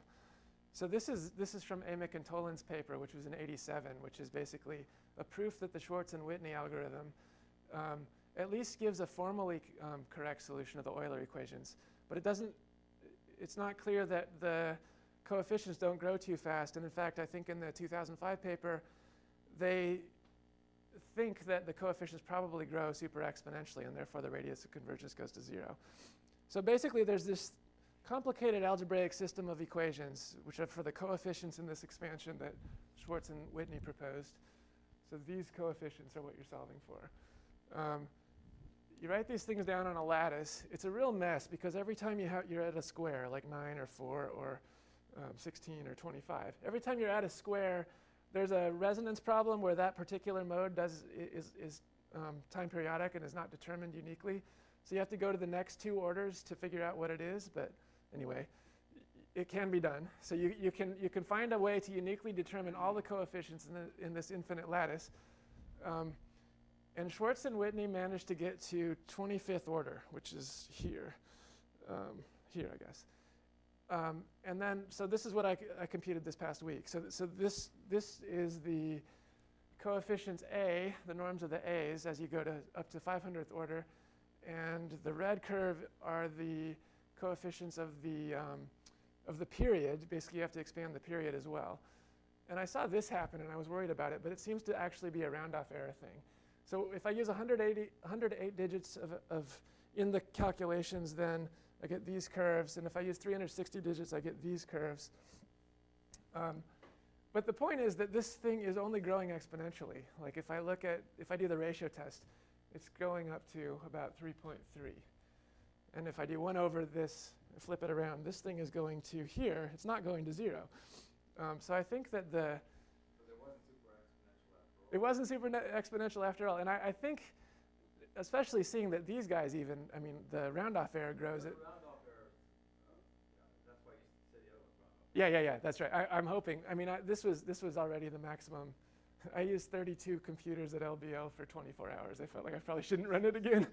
so this is this is from Amick and Toland's paper, which was in '87, which is basically a proof that the Schwartz and Whitney algorithm um, at least gives a formally um, correct solution of the Euler equations, but it doesn't, it's not clear that the coefficients don't grow too fast. And in fact, I think in the 2005 paper, they think that the coefficients probably grow super exponentially, and therefore the radius of convergence goes to zero. So basically, there's this complicated algebraic system of equations, which are for the coefficients in this expansion that Schwartz and Whitney proposed. So these coefficients are what you're solving for. Um, you write these things down on a lattice. It's a real mess because every time you you're at a square, like 9 or 4 or um, 16 or 25, every time you're at a square, there's a resonance problem where that particular mode does, is, is um, time periodic and is not determined uniquely. So you have to go to the next two orders to figure out what it is. But anyway, it can be done. So you, you, can, you can find a way to uniquely determine all the coefficients in, the, in this infinite lattice. Um, and Schwartz and Whitney managed to get to 25th order, which is here, um, here, I guess. Um, and then, so this is what I computed this past week. So, so this, this is the coefficients A, the norms of the A's, as you go to up to 500th order. And the red curve are the coefficients of the, um, of the period. Basically, you have to expand the period as well. And I saw this happen, and I was worried about it, but it seems to actually be a round-off error thing. So if I use 180, 108 digits of, of in the calculations, then I get these curves. And if I use 360 digits, I get these curves. Um, but the point is that this thing is only growing exponentially. Like if I look at, if I do the ratio test, it's going up to about 3.3. And if I do 1 over this, flip it around, this thing is going to here. It's not going to 0. Um, so I think that the,
wasn't
it wasn't super exponential after all. And I, I think, especially seeing that these guys even, I mean, the round-off error grows
yeah,
yeah, yeah, that's right. I, I'm hoping, I mean, I, this was, this was already the maximum. I used 32 computers at LBL for 24 hours. I felt like I probably shouldn't run it again.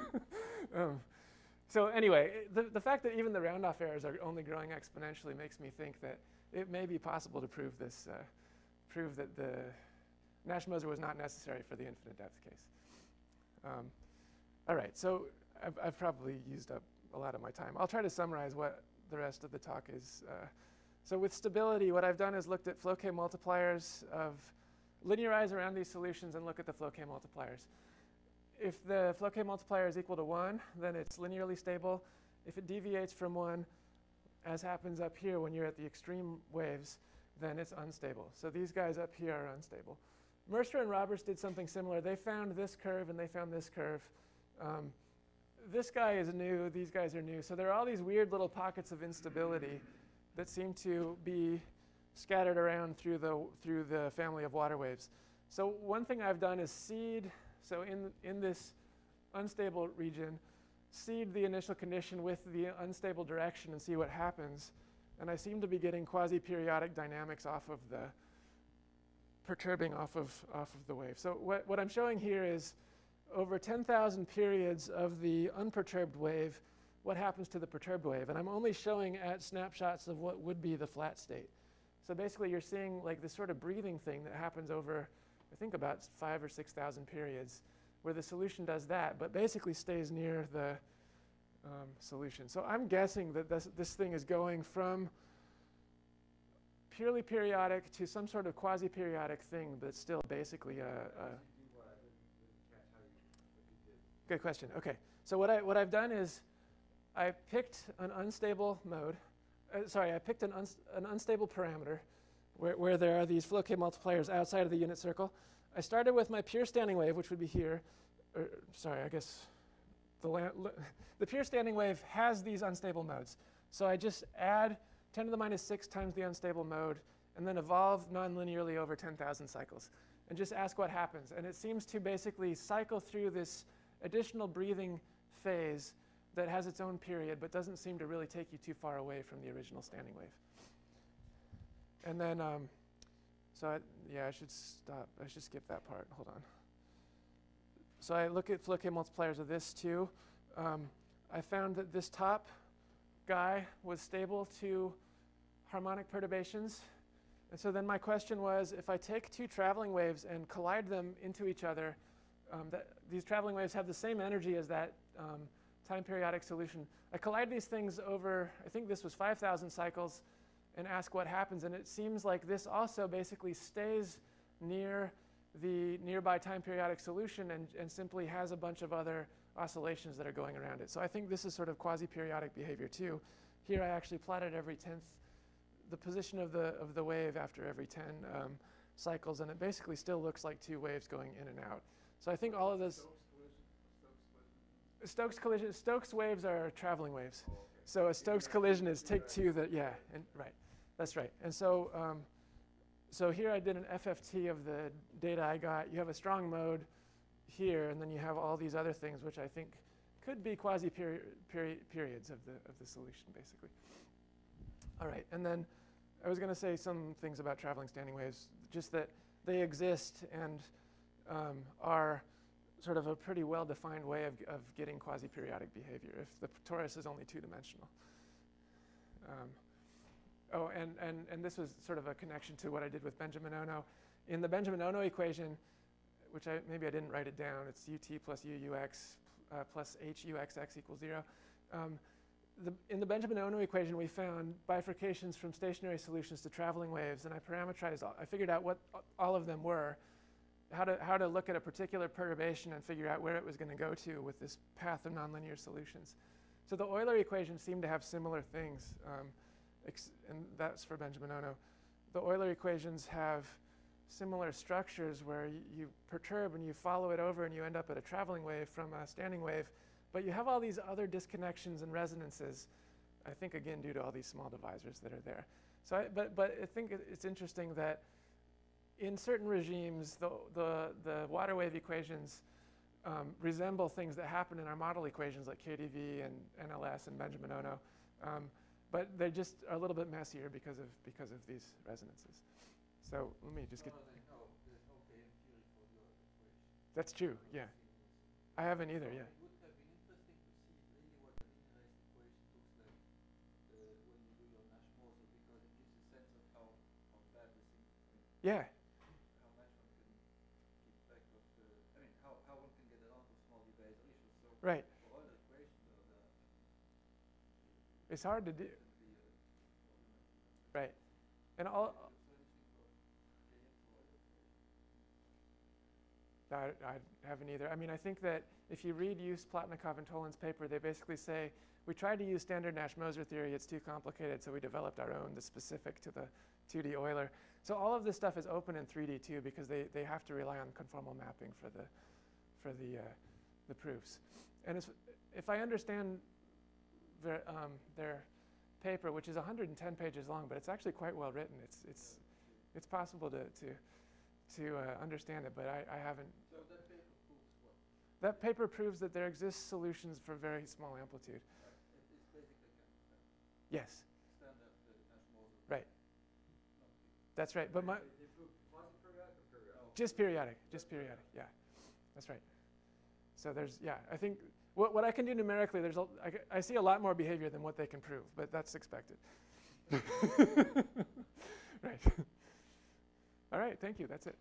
um, so anyway, the, the fact that even the round-off errors are only growing exponentially makes me think that it may be possible to prove this, uh, prove that the Nash-Moser was not necessary for the infinite depth case. Um, all right, so I've, I've probably used up a lot of my time. I'll try to summarize what the rest of the talk is. Uh, so with stability, what I've done is looked at Floquet multipliers of linearize around these solutions and look at the Floquet multipliers. If the Floquet multiplier is equal to 1, then it's linearly stable. If it deviates from 1, as happens up here when you're at the extreme waves, then it's unstable. So these guys up here are unstable. Mercer and Roberts did something similar. They found this curve and they found this curve. Um, this guy is new, these guys are new. So there are all these weird little pockets of instability that seem to be scattered around through the, through the family of water waves. So one thing I've done is seed, so in, in this unstable region, seed the initial condition with the unstable direction and see what happens. And I seem to be getting quasi-periodic dynamics off of the, perturbing off of, off of the wave. So what, what I'm showing here is over 10,000 periods of the unperturbed wave, what happens to the perturbed wave. And I'm only showing at snapshots of what would be the flat state. So basically, you're seeing like this sort of breathing thing that happens over, I think, about five or 6,000 periods, where the solution does that, but basically stays near the um, solution. So I'm guessing that this, this thing is going from purely periodic to some sort of quasi-periodic thing, but still basically a, a
what I didn't, didn't catch how you, what you did.
Good question. Okay. So what I what I've done is I picked an unstable mode. Uh, sorry, I picked an, uns- an unstable parameter where, where there are these Floquet multipliers outside of the unit circle. I started with my pure standing wave, which would be here. Or, sorry, I guess the, the pure standing wave has these unstable modes. So I just add 10 to the minus 6 times the unstable mode and then evolve nonlinearly over 10,000 cycles and just ask what happens. And it seems to basically cycle through this additional breathing phase that has its own period but doesn't seem to really take you too far away from the original standing wave. And then, um, so I, yeah, I should stop. I should skip that part. Hold on. So I look at Floquet multipliers of this too. Um, I found that this top guy was stable to harmonic perturbations. And so then my question was, if I take two traveling waves and collide them into each other, um, that these traveling waves have the same energy as that um, time periodic solution. I collide these things over, I think this was 5,000 cycles, and ask what happens. And it seems like this also basically stays near the nearby time periodic solution and, and simply has a bunch of other oscillations that are going around it. So I think this is sort of quasi-periodic behavior too. Here I actually plotted every 10th, the position of the, of the wave after every 10 um, cycles, and it basically still looks like two waves going in and out. So I think all of this,
Stokes collision, Stokes collision.
Stokes waves are traveling waves.
Oh, okay.
So a Stokes collision is take two that, yeah, and, right, that's right. And so, um, so here I did an FFT of the data I got. You have a strong mode here, and then you have all these other things, which I think could be quasi peri- peri- periods of the, of the solution, basically. All right, and then I was going to say some things about traveling standing waves, just that they exist and um, are sort of a pretty well-defined way of, of getting quasi-periodic behavior if the torus is only two-dimensional. Um, oh, and, and, and this was sort of a connection to what I did with Benjamin Ono. In the Benjamin Ono equation, which I, maybe I didn't write it down, it's ut plus uux uh, plus huxx equals zero. Um, the, in the Benjamin Ono equation, we found bifurcations from stationary solutions to traveling waves, and I parameterized, all, I figured out what all of them were, how to, how to look at a particular perturbation and figure out where it was going to go to with this path of nonlinear solutions. So the Euler equations seem to have similar things, um, and that's for Benjamin Ono. The Euler equations have similar structures where you, perturb and you follow it over and you end up at a traveling wave from a standing wave, but you have all these other disconnections and resonances, I think again due to all these small divisors that are there. So, I, but, but I think it's interesting that in certain regimes, the, the, the water wave equations um, resemble things that happen in our model equations like KDV and NLS and Benjamin Ono. Um, but they're just a little bit messier because of, because of these resonances. So let me just get,
No, there's no, there's no KAM theory for your equation.
that's true, yeah. I haven't either, yeah.
It would have been interesting to see really what a linearized equation looks like uh, when you do your Nash Moser because it gives a sense of how, how bad the thing, I mean,
Yeah,
how much one can keep track of the, I mean, how, how one can get around those small divisor issues. So
right.
for all the equation, the,
It's hard to do,
can be a problem.
Right. And all? I, I haven't either. I mean, I think that if you read Iooss Plotnikov and Toland's paper, they basically say, we tried to use standard Nash-Moser theory, it's too complicated, so we developed our own that's specific to the 2D Euler. So all of this stuff is open in 3D too, because they, they have to rely on conformal mapping for the, for the, uh, the proofs. And if I understand their, um, their paper, which is 110 pages long, but it's actually quite well written. It's, it's, it's possible to, to, to uh, understand it, but I, I haven't
So that paper proves what?
that paper proves that there exist solutions for very small amplitude. Yes,
standard
Right. That's right. But my,
They, they prove quasi-periodic or periodic?
just periodic, just periodic. Yeah, that's right. So there's, yeah, I think what, what I can do numerically, there's a, I, I see a lot more behavior than what they can prove, but that's expected. Right. All right, thank you, that's it.